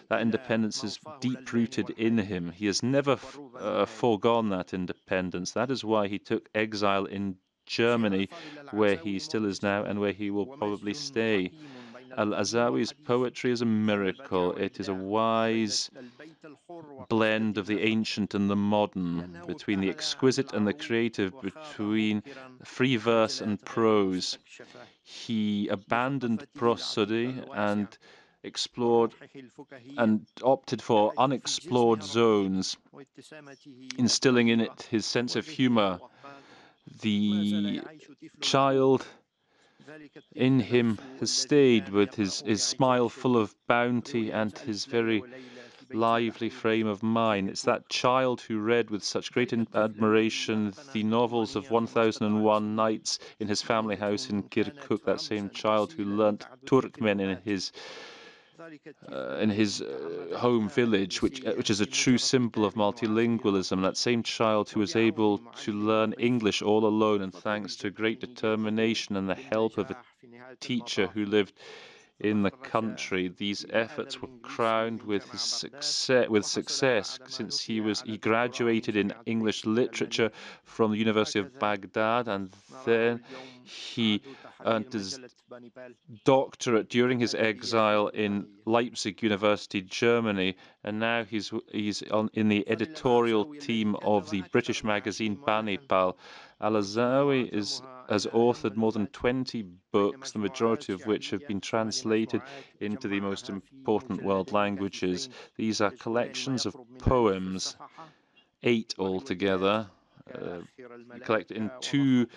that independence is deep rooted in him. He has never uh, foregone that independence. That is why he took exile in Germany, where he still is now and where he will probably stay. Al Azawi's poetry is a miracle. It is a wise blend of the ancient and the modern, between the exquisite and the creative, between free verse and prose. He abandoned prosody and explored and opted for unexplored zones, instilling in it his sense of humor. The child in him has stayed with his, his smile full of bounty and his very lively frame of mind. It's that child who read with such great admiration the novels of 1001 Nights in his family house in Kirkuk, that same child who learnt Turkmen in his uh, in his uh, home village, which uh, which is a true symbol of multilingualism. That same child who was able to learn English all alone, and thanks to great determination and the help of a teacher who lived in the country. These efforts were crowned with success, with success since he was he graduated in English literature from the University of Baghdad, and then he earned his doctorate during his exile in Leipzig University, Germany, and now he's he's on in the editorial team of the British magazine Banipal. Al-Azawi is has authored more than 20 books, the majority of which have been translated into the most important world languages. These are collections of poems, eight altogether, collected in two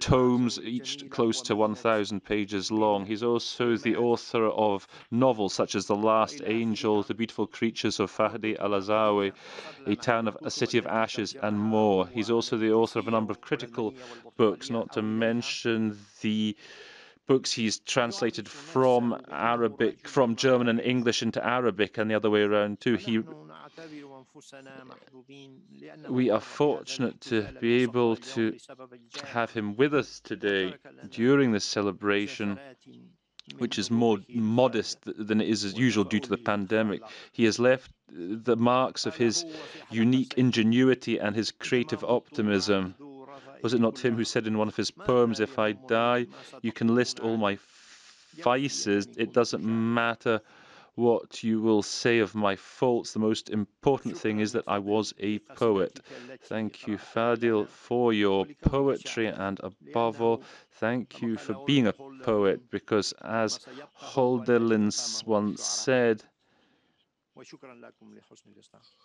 tomes, each close to 1,000 pages long. He's also the author of novels such as The Last Angel, The Beautiful Creatures of Fadil al-Azawi, A Town of a City of Ashes, and more. He's also the author of a number of critical books, not to mention the books he's translated from Arabic, from German and English into Arabic, and the other way around too. He we are fortunate to be able to have him with us today during this celebration which is more modest than it is as usual due to the pandemic. He has left the marks of his unique ingenuity and his creative optimism. Was it not him who said in one of his poems, If I die, you can list all my vices, it doesn't matter what you will say of my faults. The most important thing is that I was a poet. Thank you, Fadil, for your poetry, and above all, thank you for being a poet, because as Hölderlin once said,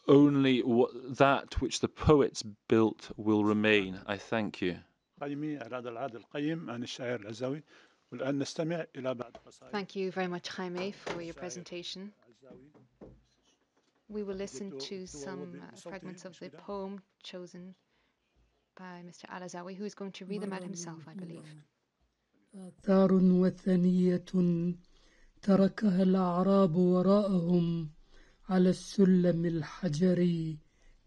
only what, that which the poets built will remain. I thank you. Thank you very much, Jaime, for your presentation. We will listen to some uh, fragments of the poem chosen by Mr. Al-Azawi, who is going to read them out himself, I believe. آثار وثنية تركها الأعراب وراءهم على السلم الحجري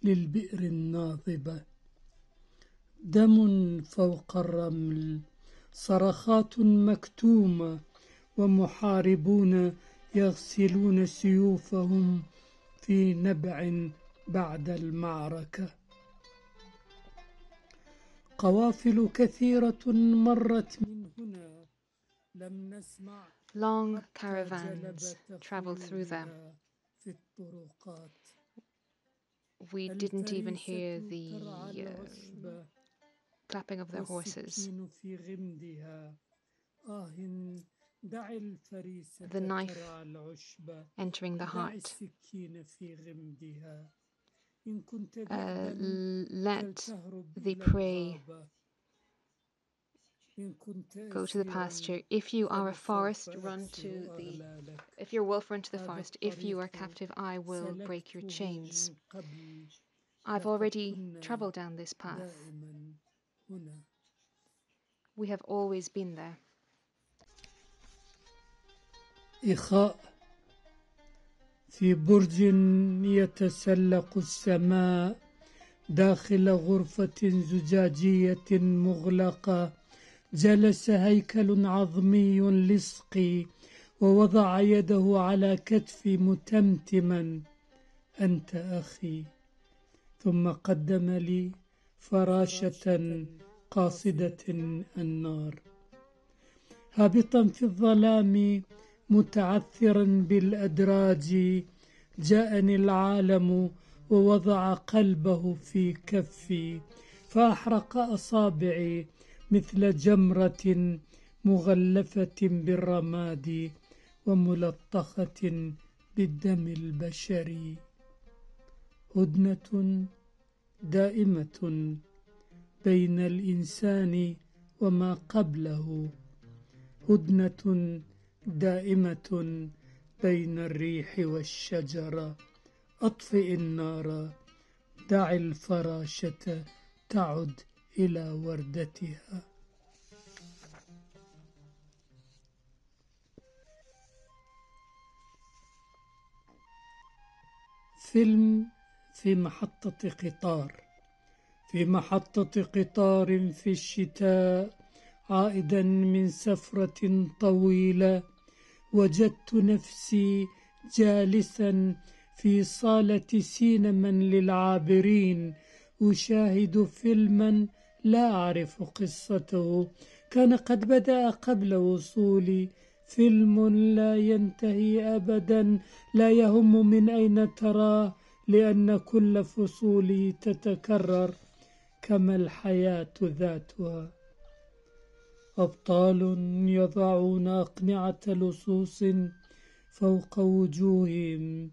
للبئر الناضبة دم فوق الرمل صرخات مكتومة ومحاربون يغسلون سيوفهم في نبع بعد المعركة. قوافل كثيرة مرت من هنا. لم نسمع Long caravans traveled through them. We didn't even hear the uh, clapping of their horses. The knife entering the heart. Uh, let the prey go to the pasture. If you are a forest, run to the. If you're a wolf, run to the forest. If you are captive, I will break your chains. I've already traveled down this path. We have always been there. إخاء في برج يتسلق السماء داخل غرفة زجاجية مغلقة جلس هيكل عظمي لصقي ووضع يده على كتفي متمتما. أنت أخي. ثم قدم لي فراشة قاصدة النار. هابطا في الظلام متعثرا بالأدراج جاءني العالم ووضع قلبه في كفي فأحرق أصابعي مثل جمرة مغلفة بالرماد وملطخة بالدم البشري. هدنة دائمة بين الإنسان وما قبله هدنة دائمة بين الريح والشجرة. أطفئ النار دع الفراشة تعد إلى وردتها. فيلم في محطة قطار. في محطة قطار في الشتاء عائدا من سفرة طويلة. وجدت نفسي جالسا في صالة سينما للعابرين. أشاهد فيلما لا أعرف قصته. كان قد بدأ قبل وصولي. فيلم لا ينتهي أبدا لا يهم من أين تراه. لأن كل فصوله تتكرر كما الحياة ذاتها. أبطال يضعون أقنعة لصوص فوق وجوههم.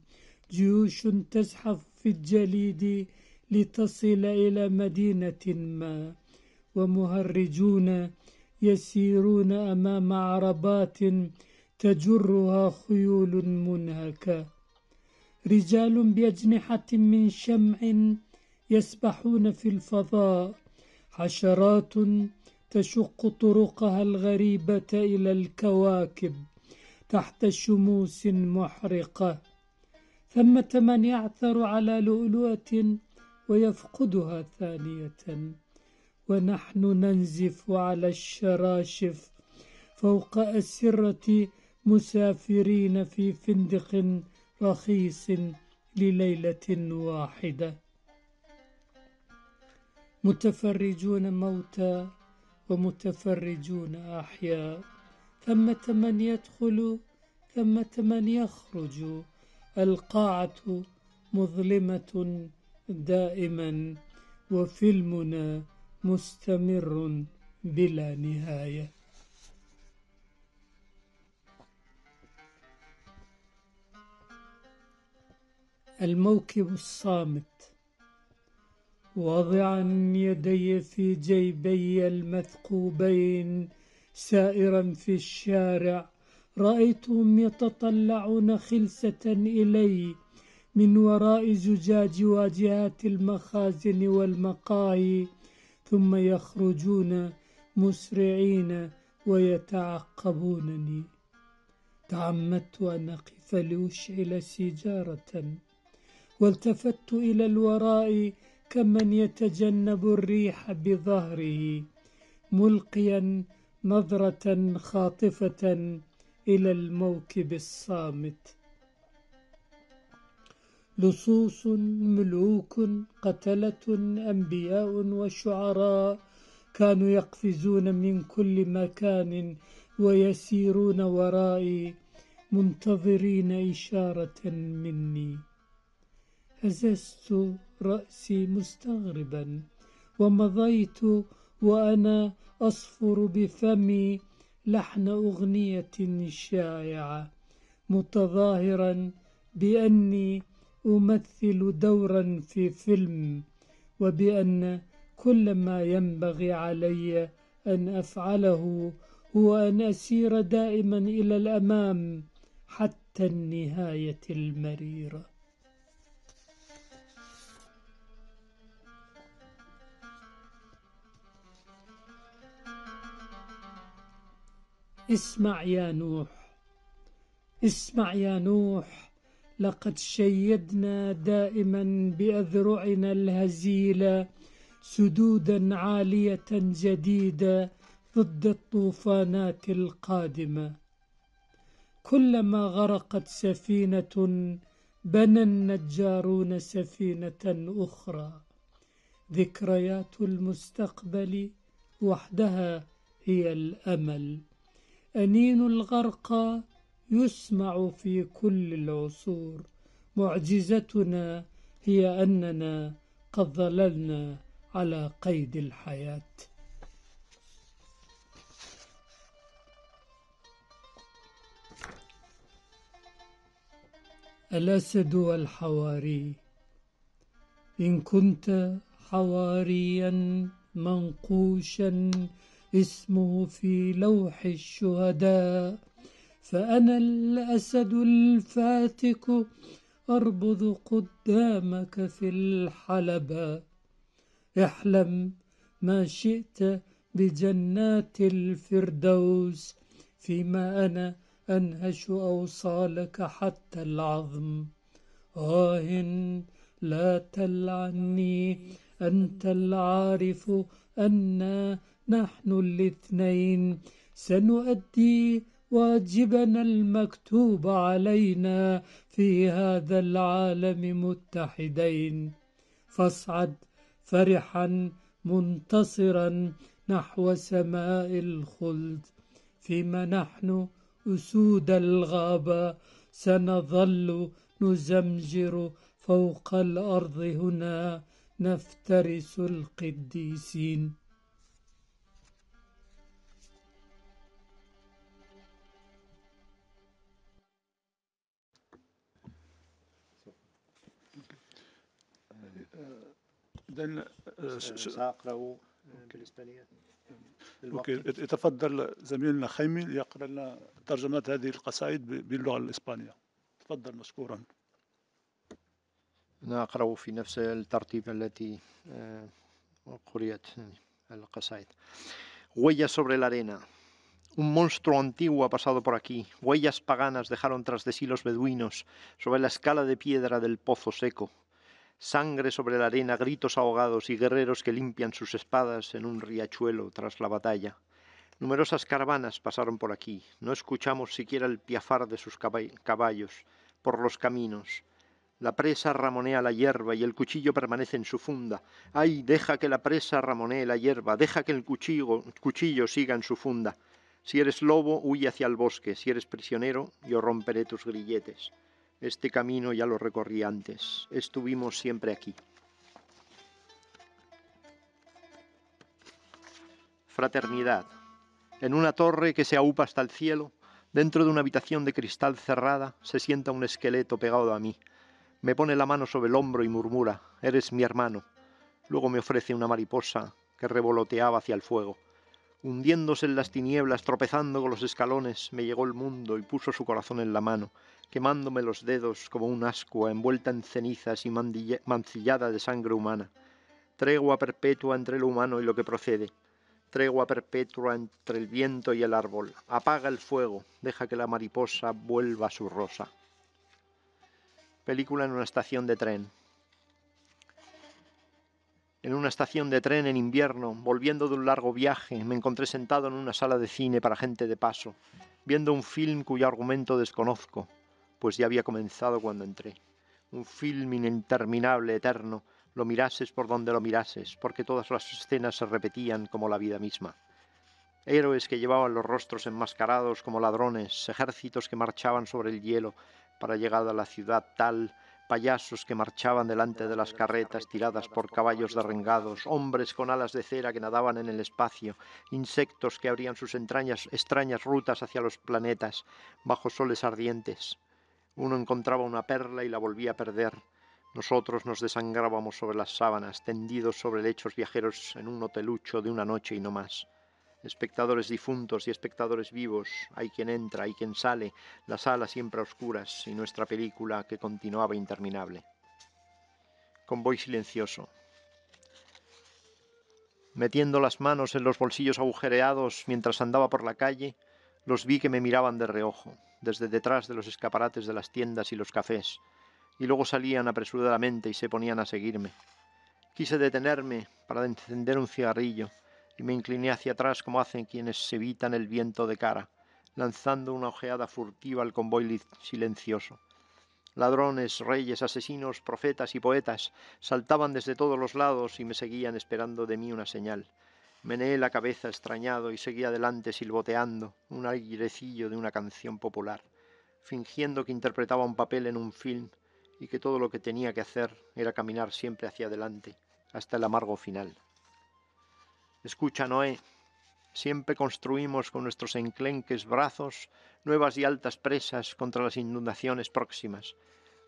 جيوش تزحف في الجليد لتصل إلى مدينة ما. ومهرجون يسيرون أمام عربات تجرها خيول منهكة. رجال بأجنحة من شمع يسبحون في الفضاء. حشرات تشق طرقها الغريبة إلى الكواكب تحت شموس محرقة. ثمة من يعثر على لؤلؤة ويفقدها ثانية. ونحن ننزف على الشراشف فوق أسرة مسافرين في فندق رخيص لليلة واحدة. متفرجون موتى ومتفرجون أحياء ثمة من يدخل ثمة من يخرج. ألقاعة مظلمة دائما وفيلمنا مستمر بلا نهاية. الموكب الصامت. واضعا يدي في جيبي المثقوبين سائرا في الشارع. رأيتهم يتطلعون خلسة إلي من وراء زجاج واجهات المخازن والمقاهي. ثم يخرجون مسرعين ويتعقبونني. تعمدت أن أقف لأشعل سيجارة. والتفت إلى الوراء كمن يتجنب الريح بظهره ملقيا نظرة خاطفة إلى الموكب الصامت. لصوص ملوك قتلة أنبياء وشعراء كانوا يقفزون من كل مكان ويسيرون ورائي منتظرين إشارة مني. هززت رأسي مستغربا ومضيت وأنا أصفر بفمي لحن أغنية شائعة متظاهرا بأني أمثل دورا في فيلم وبأن كل ما ينبغي علي أن أفعله هو أن أسير دائما إلى الأمام حتى النهاية المريرة. اسمع يا نوح اسمع يا نوح. لقد شيدنا دائما بأذرعنا الهزيلة سدودا عالية جديدة ضد الطوفانات القادمة. كلما غرقت سفينة بنى النجارون سفينة أخرى. ذكريات المستقبل وحدها هي الأمل. أنين الغرق يسمع في كل العصور. معجزتنا هي أننا قد ظللنا على قيد الحياة. الأسد والحواري إن كنت حواريا منقوشا اسمه في لوح الشهداء. فأنا الأسد الفاتك أربض قدامك في الحلبة. احلم ما شئت بجنات الفردوس فيما أنا أنهش أوصالك حتى العظم. آه لا تلعني أنت العارف أنا نحن الاثنين سنؤدي واجبنا المكتوب علينا في هذا العالم متحدين. فاصعد فرحا منتصرا نحو سماء الخلد. فيما نحن أسود الغابة سنظل نزمجر فوق الأرض هنا نفترس القديسين. Then سأقرأ بالإسبانية أوكي يتفضل زميلنا خيمي يقرا لنا ترجمه هذه القصائد باللغة الاسبانيه تفضل مشكورا أنا أقرأ في نفس الترتيب التي قرأت القصائد Huellas sobre la arena. Un monstruo antiguo ha pasado por aquí. Huellas paganas dejaron tras de sí los beduinos sobre la escala de piedra del pozo seco. Sangre sobre la arena, gritos ahogados y guerreros que limpian sus espadas en un riachuelo tras la batalla. Numerosas caravanas pasaron por aquí. No escuchamos siquiera el piafar de sus caballos por los caminos. La presa ramonea la hierba y el cuchillo permanece en su funda. ¡Ay, deja que la presa ramonee la hierba! Deja que el cuchillo, cuchillo siga en su funda. Si eres lobo, huye hacia el bosque. Si eres prisionero, yo romperé tus grilletes. Este camino ya lo recorrí antes. Estuvimos siempre aquí. Fraternidad. En una torre que se aupa hasta el cielo, dentro de una habitación de cristal cerrada, se sienta un esqueleto pegado a mí. Me pone la mano sobre el hombro y murmura, eres mi hermano. Luego me ofrece una mariposa que revoloteaba hacia el fuego. Hundiéndose en las tinieblas, tropezando con los escalones, me llegó el mundo y puso su corazón en la mano, quemándome los dedos como un ascua envuelta en cenizas y mancillada de sangre humana. Tregua perpetua entre lo humano y lo que procede. Tregua perpetua entre el viento y el árbol. Apaga el fuego, deja que la mariposa vuelva a su rosa. Película en una estación de tren. En una estación de tren en invierno, volviendo de un largo viaje, me encontré sentado en una sala de cine para gente de paso, viendo un film cuyo argumento desconozco, pues ya había comenzado cuando entré. Un film interminable, eterno, lo mirases por donde lo mirases, porque todas las escenas se repetían como la vida misma. Héroes que llevaban los rostros enmascarados como ladrones, ejércitos que marchaban sobre el hielo para llegar a la ciudad tal, payasos que marchaban delante de las carretas tiradas por caballos derrengados, hombres con alas de cera que nadaban en el espacio, insectos que abrían sus entrañas extrañas rutas hacia los planetas, bajo soles ardientes. Uno encontraba una perla y la volvía a perder. Nosotros nos desangrábamos sobre las sábanas, tendidos sobre lechos viajeros en un hotelucho de una noche y no más espectadores difuntos y espectadores vivos, hay quien entra, hay quien sale, la sala siempre a oscuras y nuestra película que continuaba interminable. Convoy silencioso. Metiendo las manos en los bolsillos agujereados mientras andaba por la calle, los vi que me miraban de reojo, desde detrás de los escaparates de las tiendas y los cafés, y luego salían apresuradamente y se ponían a seguirme. Quise detenerme para encender un cigarrillo y me incliné hacia atrás como hacen quienes se evitan el viento de cara, lanzando una ojeada furtiva al convoy silencioso. Ladrones, reyes, asesinos, profetas y poetas saltaban desde todos los lados y me seguían esperando de mí una señal. Meneé la cabeza extrañado y seguí adelante silboteando un airecillo de una canción popular, fingiendo que interpretaba un papel en un film y que todo lo que tenía que hacer era caminar siempre hacia adelante, hasta el amargo final. Escucha, Noé, siempre construimos con nuestros enclenques brazos nuevas y altas presas contra las inundaciones próximas.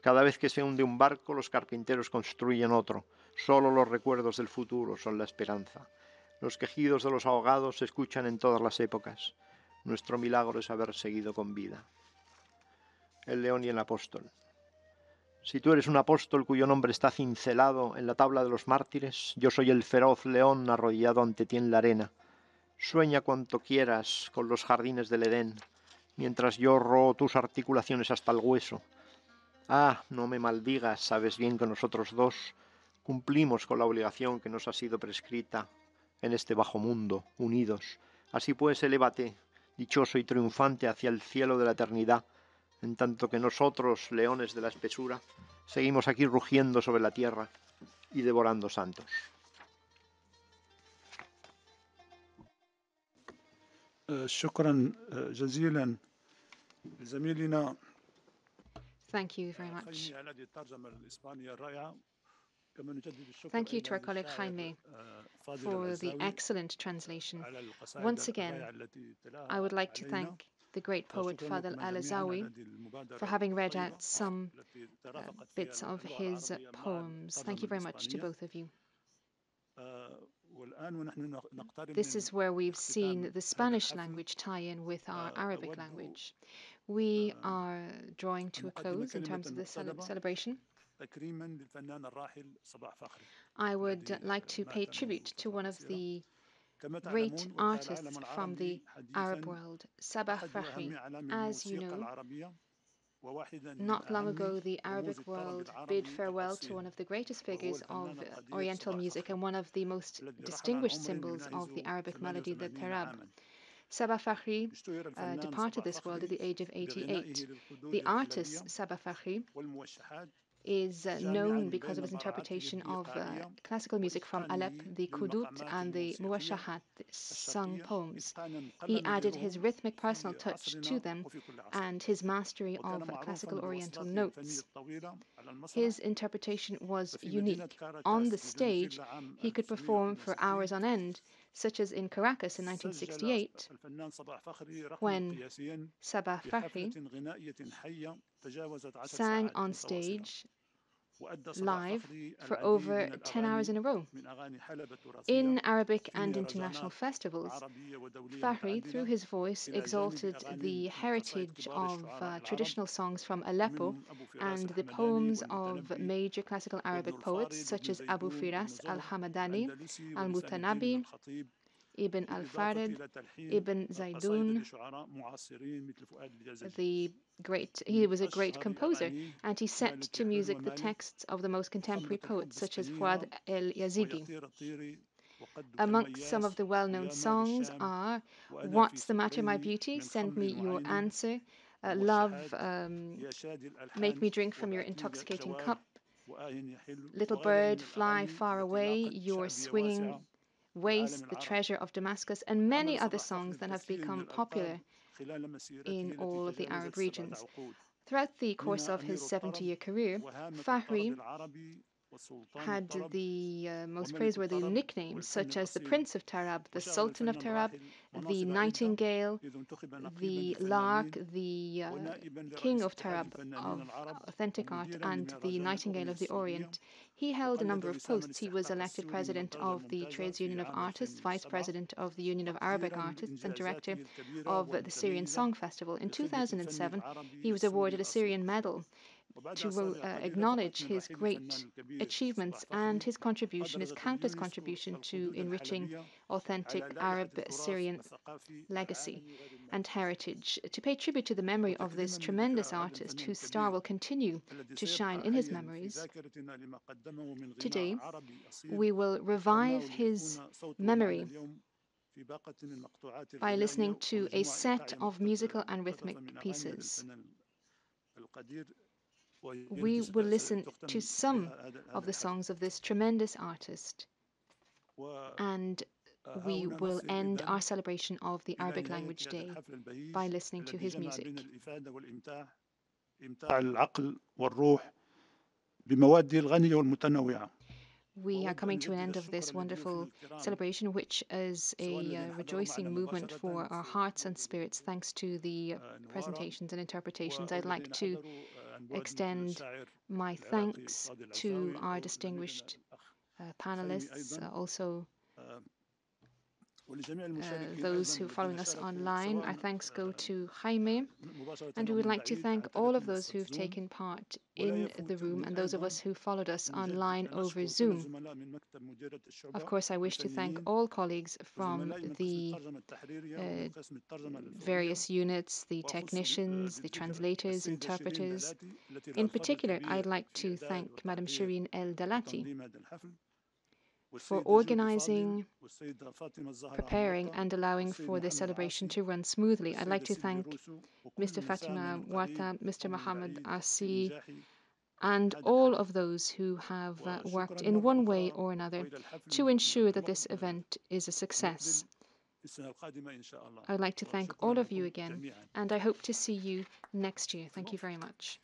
Cada vez que se hunde un barco, los carpinteros construyen otro. Solo los recuerdos del futuro son la esperanza. Los quejidos de los ahogados se escuchan en todas las épocas. Nuestro milagro es haber seguido con vida. El león y el apóstol. Si tú eres un apóstol cuyo nombre está cincelado en la tabla de los mártires, yo soy el feroz león arrodillado ante ti en la arena. Sueña cuanto quieras con los jardines del Edén, mientras yo roho tus articulaciones hasta el hueso. Ah, no me maldigas, sabes bien que nosotros dos cumplimos con la obligación que nos ha sido prescrita en este bajo mundo, unidos. Así pues, elévate, dichoso y triunfante, hacia el cielo de la eternidad, en tanto que nosotros, leones de la espesura, seguimos aquí rugiendo sobre la tierra y devorando santos. Thank you very much. Thank you to our colleague Jaime for the excellent translation. Once again, I would like to thank the great poet Fadil al-Azawi for having read out some uh, uh bits of his poems. Thank you very much to both of you. This is where we've seen the Spanish language tie in with our Arabic language. We are drawing to a close in terms of this cele celebration. I would like to pay tribute to one of the great artists from the Arab world, Sabah Fakhri. As you know, not long ago, the Arabic world bid farewell to one of the greatest figures of Oriental music and one of the most distinguished symbols of the Arabic melody, the tarab. Sabah Fakhri uh, departed this world at the age of 88. The artist Sabah Fakhri is uh, known because of his interpretation of uh, classical music from Alep, the Qudud and the Muwashshahat, sung poems. He added his rhythmic personal touch to them and his mastery of classical oriental notes. His interpretation was unique. On the stage, he could perform for hours on end, such as in Caracas in 1968, when Sabah Fakhri sang on stage live for over 10 hours in a row. In Arabic and international festivals, Fakhri, through his voice, exalted the heritage of uh, traditional songs from Aleppo and the poems of major classical Arabic poets such as Abu Firas al-Hamadani, al-Mutanabbi, Ibn al-Farid, Ibn Zaydun, the great he was a great composer and he set to music the texts of the most contemporary poets such as Fuad el-Yazigi. Amongst some of the well-known songs are What's the Matter My Beauty? Send Me Your Answer. Uh, love, um, Make Me Drink from Your Intoxicating Cup. Little Bird, Fly Far Away, Your Swinging Waist, The Treasure of Damascus, and many other songs that have become popular in all of the Arab regions. Throughout the course of his 70 year career, Fakhri had the uh, most praiseworthy nicknames such as the Prince of Tarab, the Sultan of Tarab, the Nightingale, the Lark, the uh, King of Tarab of authentic art, and the Nightingale of the Orient. He held a number of posts. He was elected president of the Trades Union of Artists, vice president of the Union of Arabic Artists, and director of the Syrian Song Festival. In 2007, he was awarded a Syrian medal to uh, acknowledge his great achievements and his contribution, his countless contribution to enriching authentic Arab Syrian legacy and heritage, to pay tribute to the memory of this tremendous artist whose star will continue to shine in his memories. Today, we will revive his memory by listening to a set of musical and rhythmic pieces. We will listen to some of the songs of this tremendous artist, and we will end our celebration of the Arabic Language Day by listening to his music. We are coming to an end of this wonderful celebration, which is a uh, rejoicing movement for our hearts and spirits, thanks to the presentations and interpretations. I'd like to extend my thanks to our distinguished uh, panelists, uh, also uh, those who are following us online. Our thanks go to Jaime, and we would like to thank all of those who've taken part in the room and those of us who followed us online over Zoom. Of course, I wish to thank all colleagues from the uh, various units, the technicians, the translators, interpreters. In particular, I'd like to thank Madam Shireen El Dalati for organizing, preparing, and allowing for this celebration to run smoothly. I'd like to thank Mr. Fatima Wata, Mr. Mohammed Asi, and all of those who have uh, worked in one way or another to ensure that this event is a success. I'd like to thank all of you again, and I hope to see you next year. Thank you very much.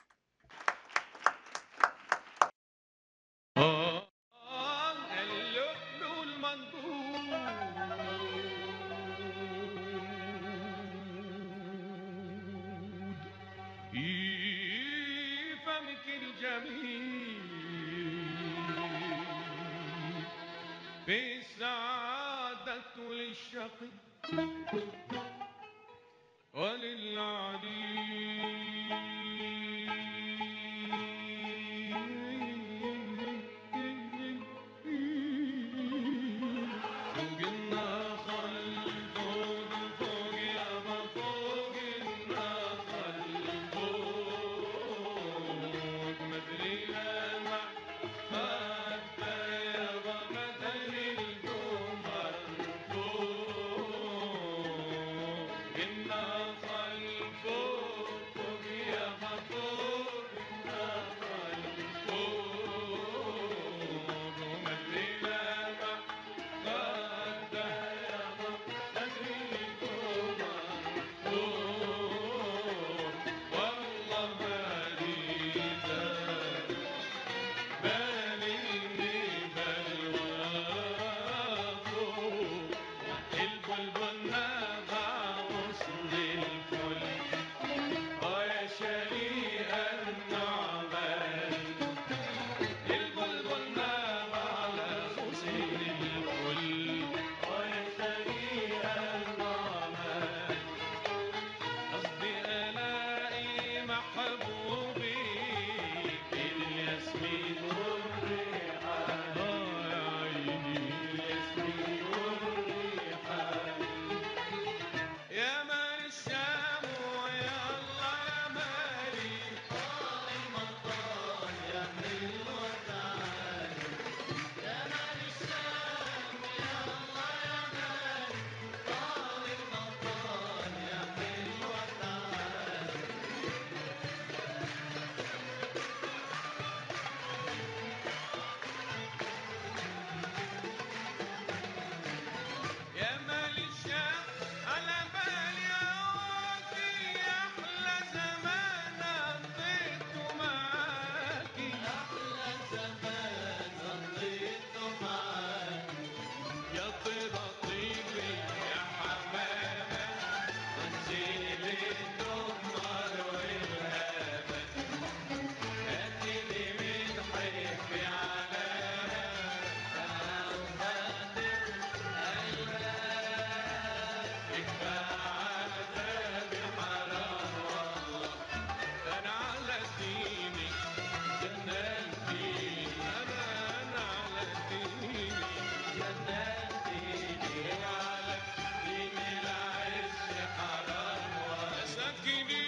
King